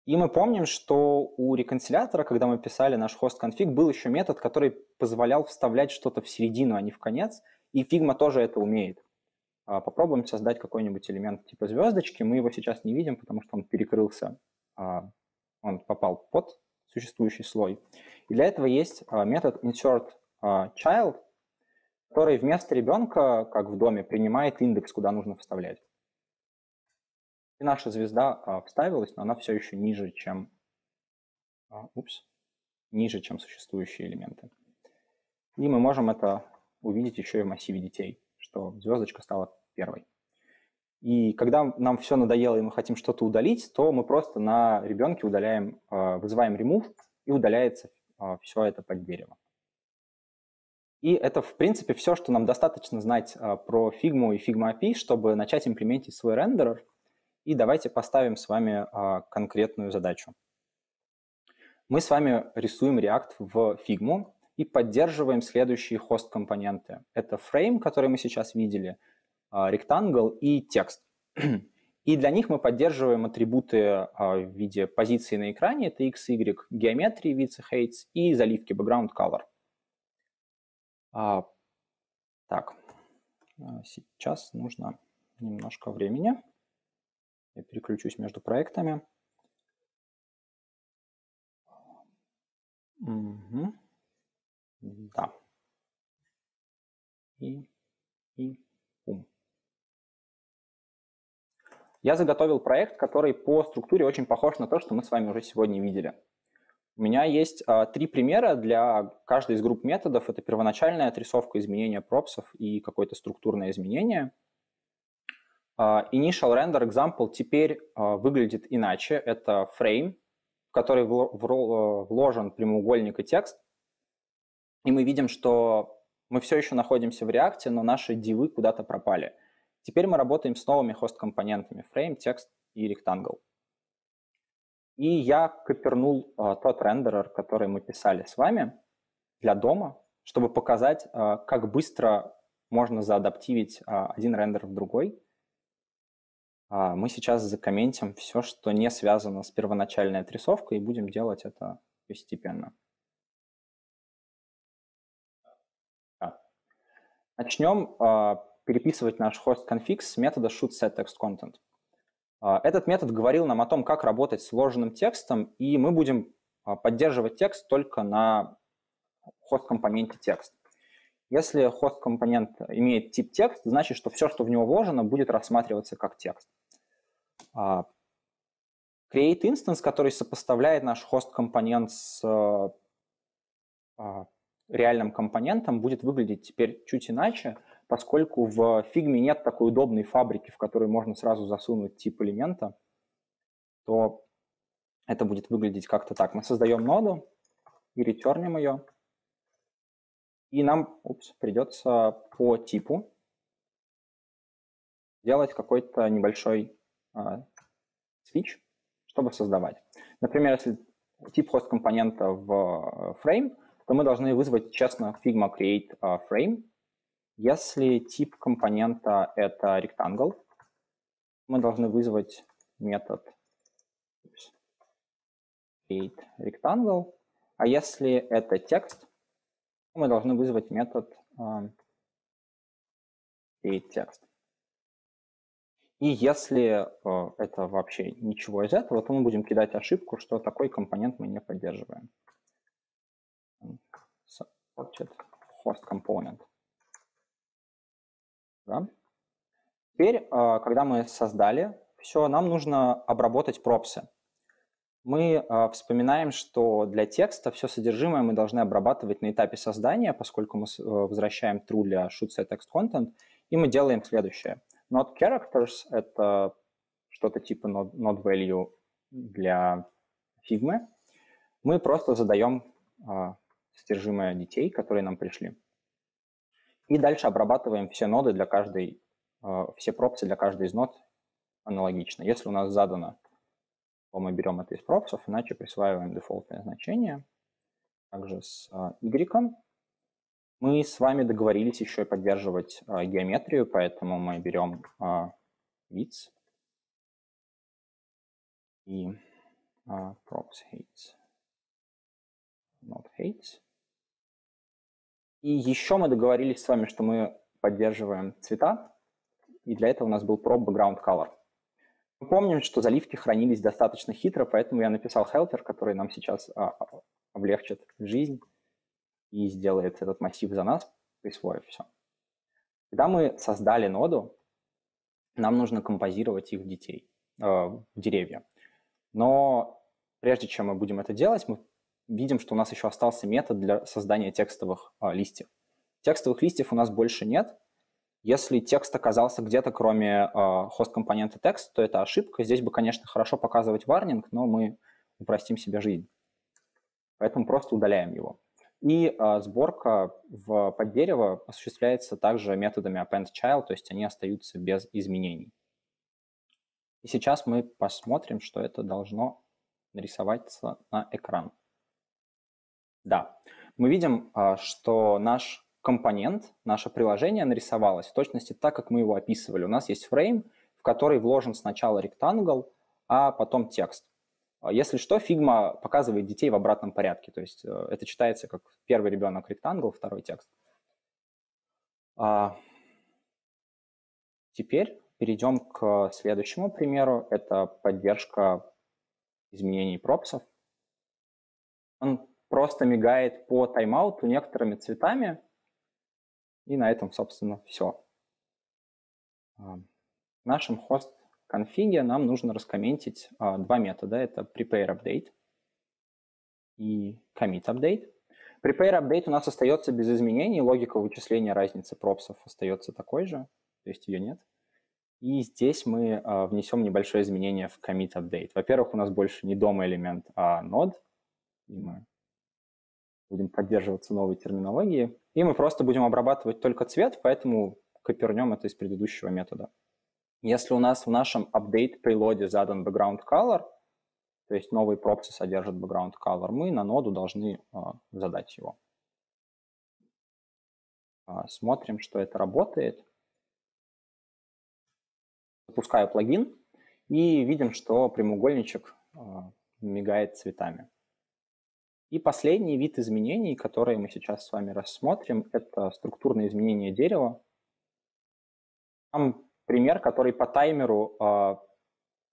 И мы помним, что у реконсилятора, когда мы писали наш хост конфиг, был еще метод, который позволял вставлять что-то в середину, а не в конец. И Figma тоже это умеет. А, попробуем создать какой-нибудь элемент типа звездочки. Мы его сейчас не видим, потому что он перекрылся, а, он попал под существующий слой. И для этого есть а, метод insert child, который вместо ребенка, как в доме, принимает индекс, куда нужно вставлять. И наша звезда а, вставилась, но она все еще ниже, чем, а, упс, ниже, чем существующие элементы. И мы можем это увидеть еще и в массиве детей, что звездочка стала первой. И когда нам все надоело и мы хотим что-то удалить, то мы просто на ребенке удаляем, а, вызываем remove, и удаляется все это под дерево. И это, в принципе, все, что нам достаточно знать про Figma и Figma API, чтобы начать имплементить свой рендерер. И давайте поставим с вами а, конкретную задачу. Мы с вами рисуем React в Figma и поддерживаем следующие хост-компоненты. Это frame, который мы сейчас видели, rectangle и текст. И для них мы поддерживаем атрибуты в виде позиции на экране, это x, y, геометрии, width, heights и заливки background color. А, так, а, сейчас нужно немножко времени. Я переключусь между проектами. Угу. Да. И, и, ум. Я заготовил проект, который по структуре очень похож на то, что мы с вами уже сегодня видели. У меня есть а, три примера для каждой из групп методов. Это первоначальная отрисовка изменения пропсов и какое-то структурное изменение. А, initial render example теперь а, выглядит иначе. Это frame, в который вложен прямоугольник и текст. И мы видим, что мы все еще находимся в React, но наши дивы куда-то пропали. Теперь мы работаем с новыми хост-компонентами frame, текст и rectangle. И я копернул а, тот рендерер, который мы писали с вами для дома, чтобы показать, а, как быстро можно заадаптивить а, один рендер в другой. А, мы сейчас закомментим все, что не связано с первоначальной отрисовкой, и будем делать это постепенно. Начнем а, переписывать наш хост конфиг с метода shootSetTextContent. А, этот метод говорил нам о том, как работать с сложенным текстом, и мы будем поддерживать текст только на хост-компоненте текст. Если хост-компонент имеет тип текст, значит, что все, что в него вложено, будет рассматриваться как текст. А, create instance, который сопоставляет наш хост-компонент с реальным компонентом, будет выглядеть теперь чуть иначе – поскольку в фигме нет такой удобной фабрики, в которую можно сразу засунуть тип элемента, то это будет выглядеть как-то так. Мы создаем ноду и ретернем ее. И нам упс, придется по типу делать какой-то небольшой switch, чтобы создавать. Например, если тип хост компонента в frame, то мы должны вызвать честно figma create frame, если тип компонента это rectangle, мы должны вызвать метод create rectangle, а если это текст, мы должны вызвать метод uh, create text. И если uh, это вообще ничего из этого, то мы будем кидать ошибку, что такой компонент мы не поддерживаем. Supported host component. Да? Теперь, а, когда мы создали все, нам нужно обработать пропсы. Мы а, вспоминаем, что для текста все содержимое мы должны обрабатывать на этапе создания, поскольку мы э, возвращаем true для set text content, и мы делаем следующее. Not characters – это что-то типа not, not value для фигмы. Мы просто задаем а, содержимое детей, которые нам пришли. И дальше обрабатываем все ноды для каждой, э, все пропсы для каждой из нод аналогично. Если у нас задано, то мы берем это из пропсов, иначе присваиваем дефолтное значение. Также с э, y. Мы с вами договорились еще и поддерживать а, геометрию, поэтому мы берем а, width и а, props hates, not hates. И еще мы договорились с вами, что мы поддерживаем цвета, и для этого у нас был prop background color. Мы помним, что заливки хранились достаточно хитро, поэтому я написал helper, который нам сейчас а, облегчит жизнь и сделает этот массив за нас, присвоив все. Когда мы создали ноду, нам нужно композировать их детей, э, в деревья. Но прежде чем мы будем это делать, мы видим, что у нас еще остался метод для создания текстовых э, листьев. Текстовых листьев у нас больше нет. Если текст оказался где-то, кроме э, хост-компонента текст, то это ошибка. Здесь бы, конечно, хорошо показывать варнинг, но мы упростим себе жизнь. Поэтому просто удаляем его. И э, сборка в, под дерево осуществляется также методами append child, то есть они остаются без изменений. И сейчас мы посмотрим, что это должно нарисоваться на экран. Да, мы видим, э, что наш компонент, наше приложение нарисовалось в точности так, как мы его описывали. У нас есть фрейм, в который вложен сначала ректангл, а потом текст. А если что, Figma показывает детей в обратном порядке. То есть э, это читается как первый ребенок ректангл, второй текст. А, теперь перейдем к следующему примеру. Это поддержка изменений пропсов. Он просто мигает по тайм-ауту некоторыми цветами. И на этом, собственно, все. А, нашем хост конфиге нам нужно раскомментить а, два метода. Это prepare update и commit update. Prepare update у нас остается без изменений, логика вычисления разницы пропсов остается такой же, то есть ее нет. И здесь мы а, внесем небольшое изменение в commit update. Во-первых, у нас больше не дома элемент, а node, и мы будем поддерживаться новой терминологией. И мы просто будем обрабатывать только цвет, поэтому копернем это из предыдущего метода. Если у нас в нашем update payload задан background color, то есть новый пропсы содержит background color, мы на ноду должны а, задать его. А, смотрим, что это работает. Запускаю плагин и видим, что прямоугольничек а, мигает цветами. И последний вид изменений, которые мы сейчас с вами рассмотрим, это структурные изменения дерева. Там пример, который по таймеру э,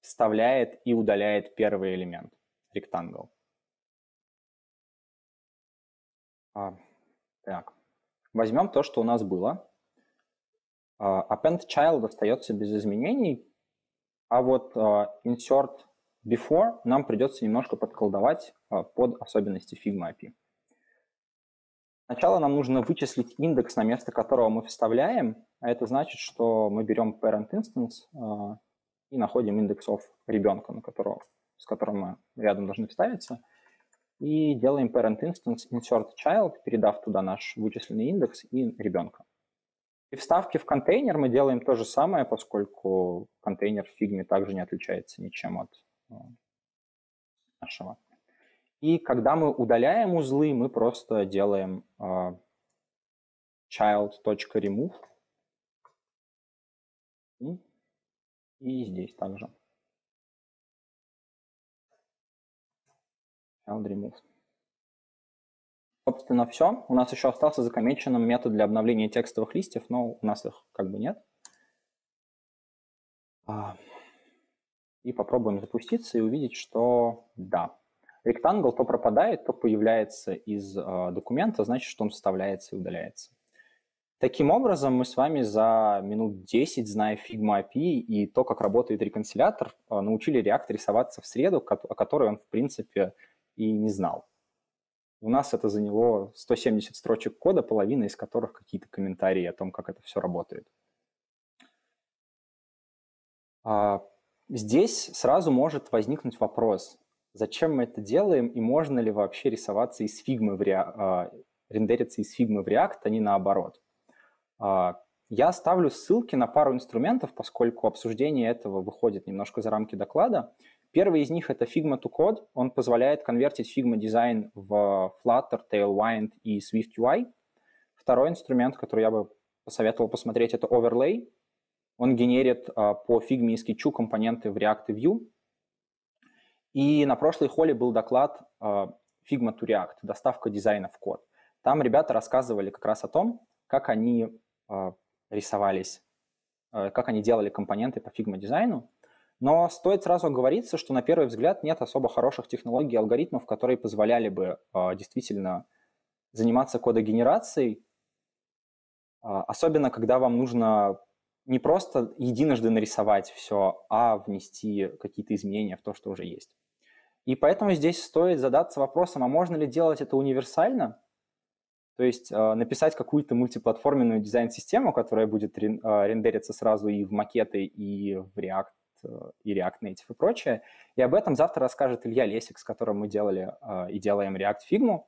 вставляет и удаляет первый элемент, ректангл. А, так, возьмем то, что у нас было. Uh, append child остается без изменений, а вот uh, insert before нам придется немножко подколдовать uh, под особенности Figma API. Сначала нам нужно вычислить индекс, на место которого мы вставляем, а это значит, что мы берем parent instance э, и находим индексов ребенка, на которого, с которым мы рядом должны вставиться, и делаем parent instance insert child, передав туда наш вычисленный индекс и ребенка. И вставки в контейнер мы делаем то же самое, поскольку контейнер в фигме также не отличается ничем от э, нашего. И когда мы удаляем узлы, мы просто делаем uh, child.remove. И, здесь также. Child remove. Собственно, все. У нас еще остался закомеченным метод для обновления текстовых листьев, но у нас их как бы нет. И попробуем запуститься и увидеть, что да, Ректангл то пропадает, то появляется из э, документа, значит, что он вставляется и удаляется. Таким образом, мы с вами за минут 10, зная Figma API и то, как работает реконсилятор, э, научили React рисоваться в среду, о которой он, в принципе, и не знал. У нас это заняло 170 строчек кода, половина из которых какие-то комментарии о том, как это все работает. А, здесь сразу может возникнуть вопрос, зачем мы это делаем и можно ли вообще рисоваться из фигмы в React, а, рендериться из фигмы в React, а не наоборот. А, я оставлю ссылки на пару инструментов, поскольку обсуждение этого выходит немножко за рамки доклада. Первый из них это Figma to Code. Он позволяет конвертить Figma дизайн в Flutter, Tailwind и Swift UI. второй инструмент, который я бы посоветовал посмотреть, это Overlay. Он генерит а, по Figma и Sketch компоненты в React и Vue. И на прошлой холле был доклад а, Figma to React, доставка дизайна в код. Там ребята рассказывали как раз о том, как они а, рисовались, как они делали компоненты по Figma дизайну. Но стоит сразу оговориться, что на первый взгляд нет особо хороших технологий алгоритмов, которые позволяли бы действительно заниматься кодогенерацией, особенно когда вам нужно не просто единожды нарисовать все, а внести какие-то изменения в то, что уже есть. И поэтому здесь стоит задаться вопросом, а можно ли делать это универсально? То есть э, написать какую-то мультиплатформенную дизайн-систему, которая будет рен, э, рендериться сразу и в макеты, и в React, э, и React Native и прочее. И об этом завтра расскажет Илья Лесик, с которым мы делали э, и делаем React Figma.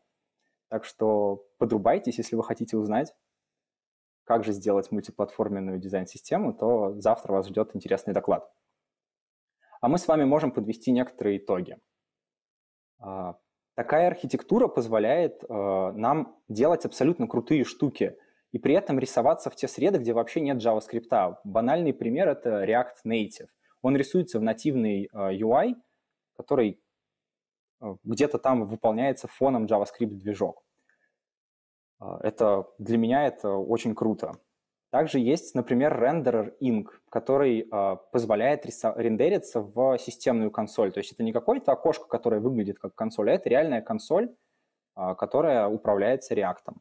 Так что подрубайтесь, если вы хотите узнать как же сделать мультиплатформенную дизайн-систему, то завтра вас ждет интересный доклад. А мы с вами можем подвести некоторые итоги. А, такая архитектура позволяет а, нам делать абсолютно крутые штуки и при этом рисоваться в те среды, где вообще нет JavaScript. Банальный пример — это React Native. Он рисуется в нативный а, UI, который где-то там выполняется фоном JavaScript-движок. А, это для меня это очень круто. Также есть, например, рендерер Inc, который э, позволяет рендериться в системную консоль. То есть это не какое-то окошко, которое выглядит как консоль, а это реальная консоль, э, которая управляется React.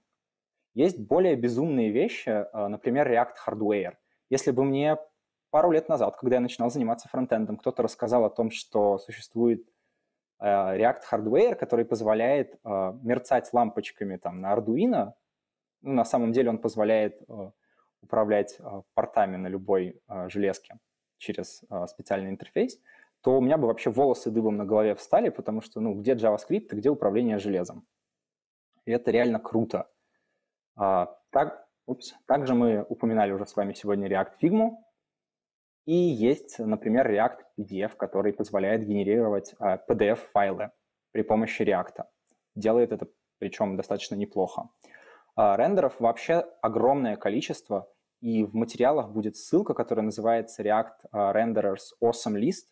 Есть более безумные вещи, э, например, React Hardware. Если бы мне пару лет назад, когда я начинал заниматься фронтендом, кто-то рассказал о том, что существует Э, React Hardware, который позволяет э, мерцать лампочками там, на Arduino. Ну, на самом деле он позволяет э, управлять портами на любой железке через специальный интерфейс, то у меня бы вообще волосы дыбом на голове встали, потому что, ну, где JavaScript, где управление железом? И это реально круто. А, так, упс, также мы упоминали уже с вами сегодня React Figma, и есть, например, React PDF, который позволяет генерировать а, PDF-файлы при помощи React. Делает это причем достаточно неплохо. А, рендеров вообще огромное количество, и в материалах будет ссылка, которая называется React а, Renderers Awesome List.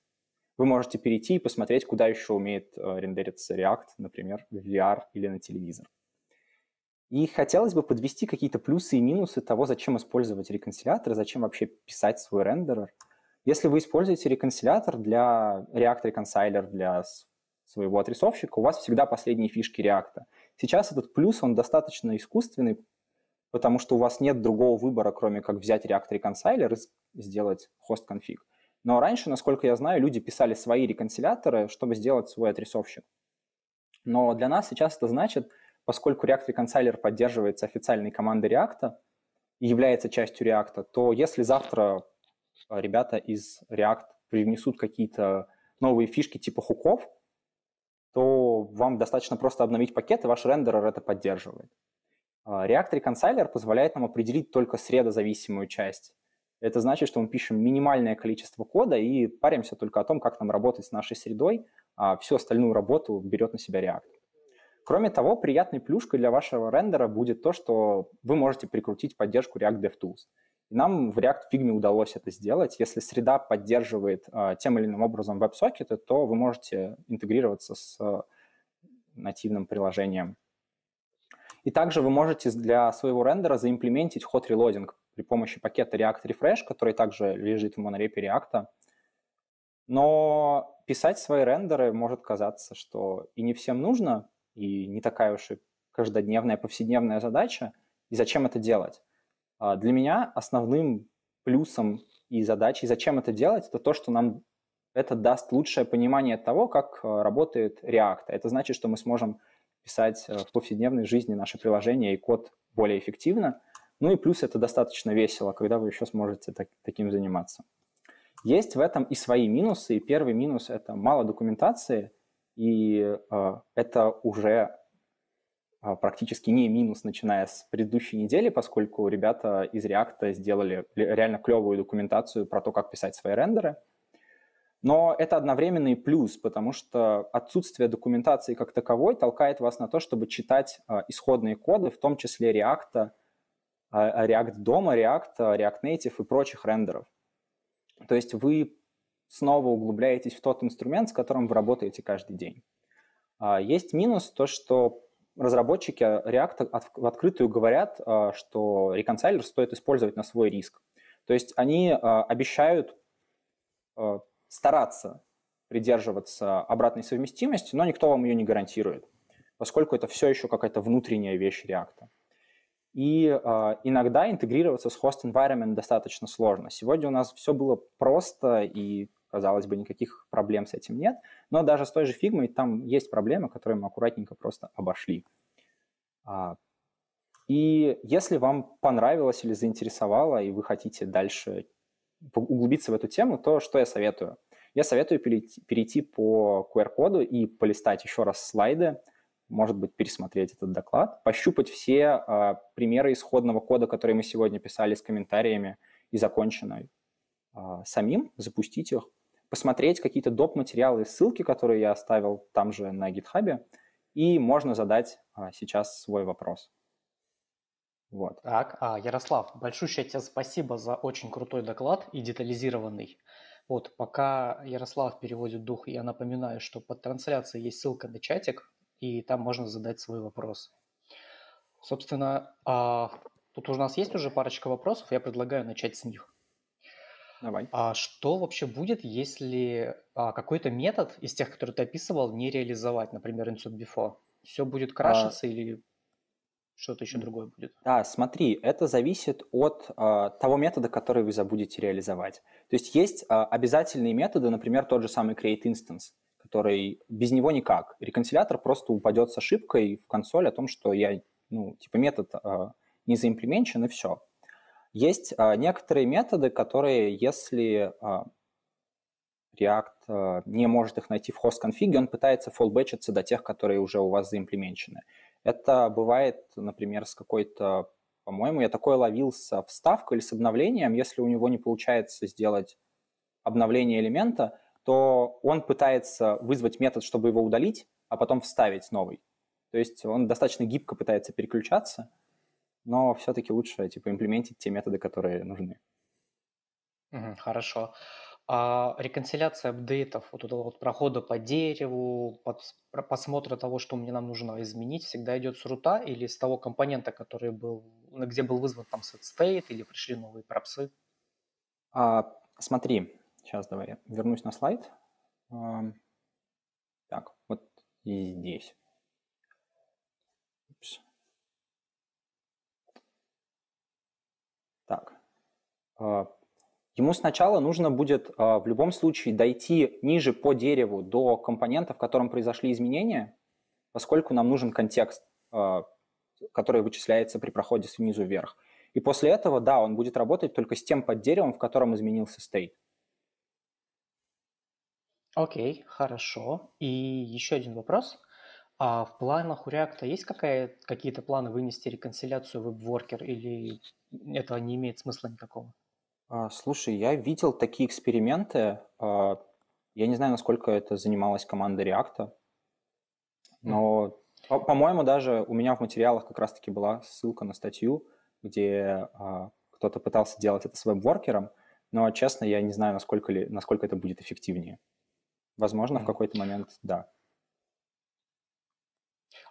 Вы можете перейти и посмотреть, куда еще умеет рендериться React, например, в VR или на телевизор. И хотелось бы подвести какие-то плюсы и минусы того, зачем использовать реконсилятор, зачем вообще писать свой рендерер. Если вы используете реконсилятор для React Reconciler, для своего отрисовщика, у вас всегда последние фишки React. Сейчас этот плюс, он достаточно искусственный, потому что у вас нет другого выбора, кроме как взять React Reconciler и сделать хост конфиг. Но раньше, насколько я знаю, люди писали свои реконсиляторы, чтобы сделать свой отрисовщик. Но для нас сейчас это значит, поскольку React Reconciler поддерживается официальной командой React и является частью React, то если завтра а, ребята из React привнесут какие-то новые фишки типа хуков, то вам достаточно просто обновить пакет, и ваш рендерер это поддерживает. А, React Reconciler позволяет нам определить только средозависимую часть. Это значит, что мы пишем минимальное количество кода и паримся только о том, как нам работать с нашей средой, а всю остальную работу берет на себя React. Кроме того, приятной плюшкой для вашего рендера будет то, что вы можете прикрутить поддержку React DevTools. Нам в React Figma удалось это сделать. Если среда поддерживает э, тем или иным образом веб-сокеты, то вы можете интегрироваться с э, нативным приложением. И также вы можете для своего рендера заимплементить hot reloading при помощи пакета React Refresh, который также лежит в монорепе React. Но писать свои рендеры может казаться, что и не всем нужно, и не такая уж и каждодневная, повседневная задача. И зачем это делать? А, для меня основным плюсом и задачей, зачем это делать, это то, что нам это даст лучшее понимание того, как а, работает React. Это значит, что мы сможем писать а, в повседневной жизни наше приложение и код более эффективно. Ну и плюс это достаточно весело, когда вы еще сможете так, таким заниматься. Есть в этом и свои минусы. И первый минус – это мало документации, и э, это уже э, практически не минус, начиная с предыдущей недели, поскольку ребята из React сделали реально клевую документацию про то, как писать свои рендеры. Но это одновременный плюс, потому что отсутствие документации как таковой толкает вас на то, чтобы читать э, исходные коды, в том числе React, а, React дома, React, React Native и прочих рендеров. То есть вы снова углубляетесь в тот инструмент, с которым вы работаете каждый день. А, есть минус то, что разработчики React в открытую говорят, а, что реконсайлер стоит использовать на свой риск. То есть они обещают стараться придерживаться обратной совместимости, но никто вам ее не гарантирует, поскольку это все еще какая-то внутренняя вещь React. И иногда интегрироваться с host environment достаточно сложно. Сегодня у нас все было просто, и, казалось бы, никаких проблем с этим нет. Но даже с той же фигмой там есть проблемы, которые мы аккуратненько просто обошли. А, и если вам понравилось или заинтересовало, и вы хотите дальше углубиться в эту тему, то что я советую? Я советую перейти, по QR-коду и полистать еще раз слайды, может быть, пересмотреть этот доклад, пощупать все э, примеры исходного кода, которые мы сегодня писали с комментариями и законченной э, самим, запустить их, посмотреть какие-то доп. материалы и ссылки, которые я оставил там же на GitHub, и можно задать э, сейчас свой вопрос. Вот. Так, а, Ярослав, большущее тебе спасибо за очень крутой доклад и детализированный. Вот, пока Ярослав переводит дух, я напоминаю, что под трансляцией есть ссылка на чатик, и там можно задать свой вопрос. Собственно, а, тут у нас есть уже парочка вопросов, я предлагаю начать с них. Давай. А что вообще будет, если а, какой-то метод из тех, которые ты описывал, не реализовать, например, insert before? Все будет а крашиться а... или что-то еще другое будет? Да, смотри, это зависит от а, того метода, который вы забудете реализовать. То есть есть а, обязательные методы, например, тот же самый create instance который без него никак. Реконсилятор просто упадет с ошибкой в консоль о том, что я, ну, типа метод э, не заимплеменчен и все. Есть э, некоторые методы, которые, если э, React э, не может их найти в хост конфиге, он пытается фоллбэчиться до тех, которые уже у вас заимплеменчены. Это бывает, например, с какой-то, по-моему, я такое ловил со вставкой или с обновлением, если у него не получается сделать обновление элемента, то он пытается вызвать метод, чтобы его удалить, а потом вставить новый. То есть он достаточно гибко пытается переключаться, но все-таки лучше типа имплементить те методы, которые нужны. хорошо. А реконсиляция апдейтов, вот этого вот прохода по дереву, под, просмотра того, что мне нам нужно изменить, всегда идет с рута или с того компонента, который был, где был вызван там set state или пришли новые пропсы? А, смотри, Сейчас давай я вернусь на слайд. Так, вот и здесь. Упс. Так. А, ему сначала нужно будет а, в любом случае дойти ниже по дереву до компонента, в котором произошли изменения, поскольку нам нужен контекст, а, который вычисляется при проходе снизу вверх. И после этого, да, он будет работать только с тем под деревом, в котором изменился state. Окей, хорошо. И еще один вопрос. А в планах у React есть какая, какие-то планы вынести реконсиляцию в WebWorker или это не имеет смысла никакого? А, слушай, я видел такие эксперименты. А, я не знаю, насколько это занималась команда React, но, по- по-моему, даже у меня в материалах как раз-таки была ссылка на статью, где а, кто-то пытался делать это с веб-воркером, но, честно, я не знаю, насколько, ли, насколько это будет эффективнее. Возможно, в какой-то момент, да.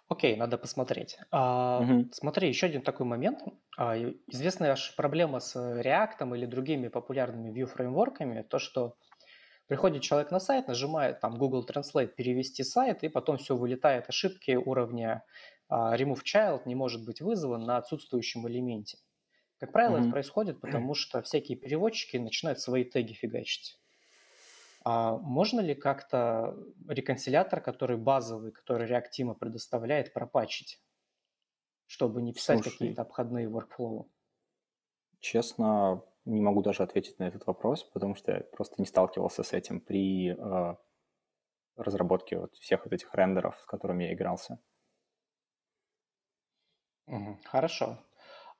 Окей, надо посмотреть. А, угу. Смотри, еще один такой момент. А, известная ваша проблема с React или другими популярными view фреймворками, то, что приходит человек на сайт, нажимает там Google Translate перевести сайт, и потом все вылетает ошибки уровня а, remove child не может быть вызван на отсутствующем элементе. Как правило, mm это происходит, потому что всякие переводчики начинают свои теги фигачить. А можно ли как-то реконсилятор, который базовый, который React предоставляет, пропачить, чтобы не писать какие-то обходные workflow? Честно, не могу даже ответить на этот вопрос, потому что я просто не сталкивался с этим при э, разработке вот всех вот этих рендеров, с которыми я игрался. Хорошо.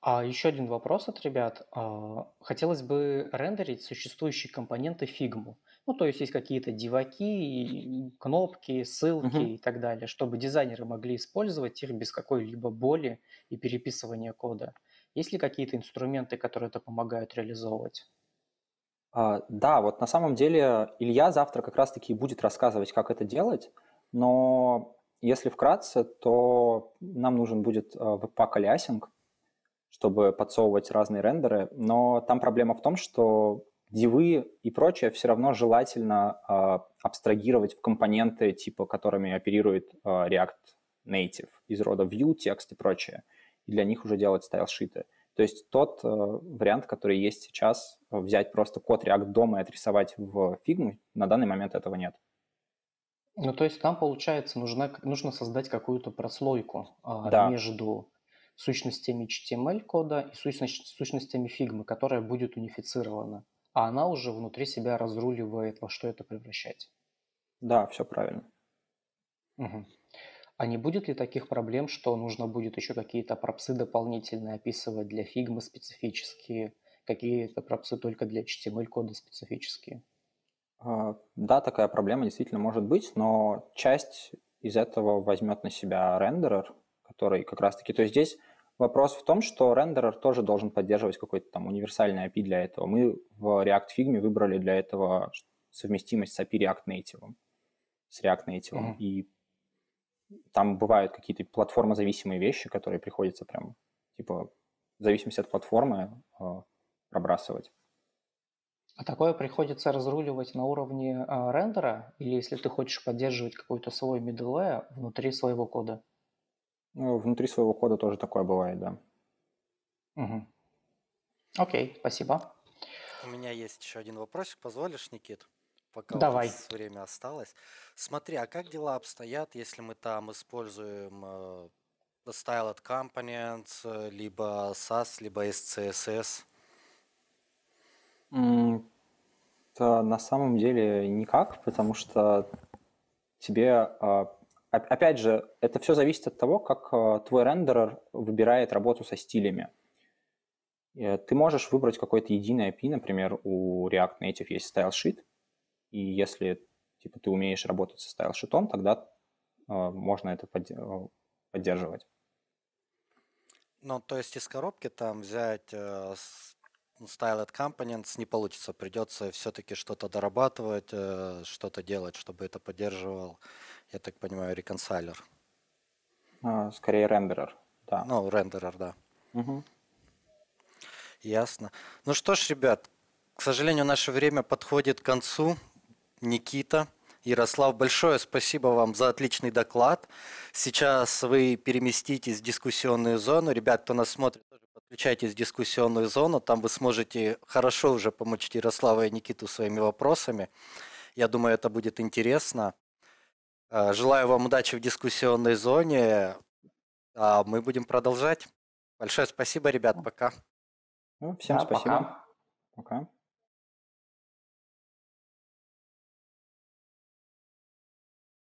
А еще один вопрос от ребят. А, хотелось бы рендерить существующие компоненты Figma. Ну, то есть есть какие-то деваки, кнопки, ссылки uh-huh. и так далее, чтобы дизайнеры могли использовать их без какой-либо боли и переписывания кода. Есть ли какие-то инструменты, которые это помогают реализовывать? А, да, вот на самом деле Илья завтра как раз-таки будет рассказывать, как это делать, но если вкратце, то нам нужен будет а, алиасинг, чтобы подсовывать разные рендеры, но там проблема в том, что дивы и прочее все равно желательно э, абстрагировать в компоненты, типа которыми оперирует э, React Native из рода view, текст и прочее. И для них уже делать стайл-шиты. То есть тот э, вариант, который есть сейчас, взять просто код React дома и отрисовать в Figma, на данный момент этого нет. Ну, то есть там, получается, нужно, нужно создать какую-то прослойку а, да. между сущностями HTML-кода и сущностями Figma, которая будет унифицирована а она уже внутри себя разруливает, во что это превращать. Да, все правильно. Угу. А не будет ли таких проблем, что нужно будет еще какие-то пропсы дополнительные описывать для фигмы специфические, какие-то пропсы только для HTML-кода специфические? А, да, такая проблема действительно может быть, но часть из этого возьмет на себя рендерер, который как раз-таки... То есть здесь Вопрос в том, что рендерер тоже должен поддерживать какой-то там универсальный API для этого. Мы в React Figma выбрали для этого совместимость с API React Native, с React Native. Mm-hmm. И там бывают какие-то платформозависимые вещи, которые приходится прям, типа, в зависимости от платформы э, пробрасывать. А такое приходится разруливать на уровне э, рендера, или если ты хочешь поддерживать какой-то свой middleware внутри своего кода? Ну, внутри своего кода тоже такое бывает, да. Угу. Окей, спасибо. У меня есть еще один вопросик, позволишь, Никит? Пока Давай. у нас время осталось. Смотри, а как дела обстоят, если мы там используем э, Styled Components, либо SAS, либо SCSS? Да, на самом деле никак, потому что тебе э, Опять же, это все зависит от того, как э, твой рендерер выбирает работу со стилями. Э, ты можешь выбрать какой-то единый API, например, у React Native есть style sheet, и если типа, ты умеешь работать со style sheet, тогда э, можно это поддерживать. Ну, то есть из коробки там взять э, styled components не получится, придется все-таки что-то дорабатывать, э, что-то делать, чтобы это поддерживал я так понимаю, реконсайлер. А, скорее рендерер, да. Ну, рендерер, да. Угу. Ясно. Ну что ж, ребят, к сожалению, наше время подходит к концу. Никита, Ярослав, большое спасибо вам за отличный доклад. Сейчас вы переместитесь в дискуссионную зону. Ребят, кто нас смотрит, тоже подключайтесь в дискуссионную зону. Там вы сможете хорошо уже помочь Ярослава и Никиту своими вопросами. Я думаю, это будет интересно. Э, желаю вам удачи в дискуссионной зоне. А мы будем продолжать. Большое спасибо, ребят. Пока. Ну, всем да, спасибо. Пока. пока.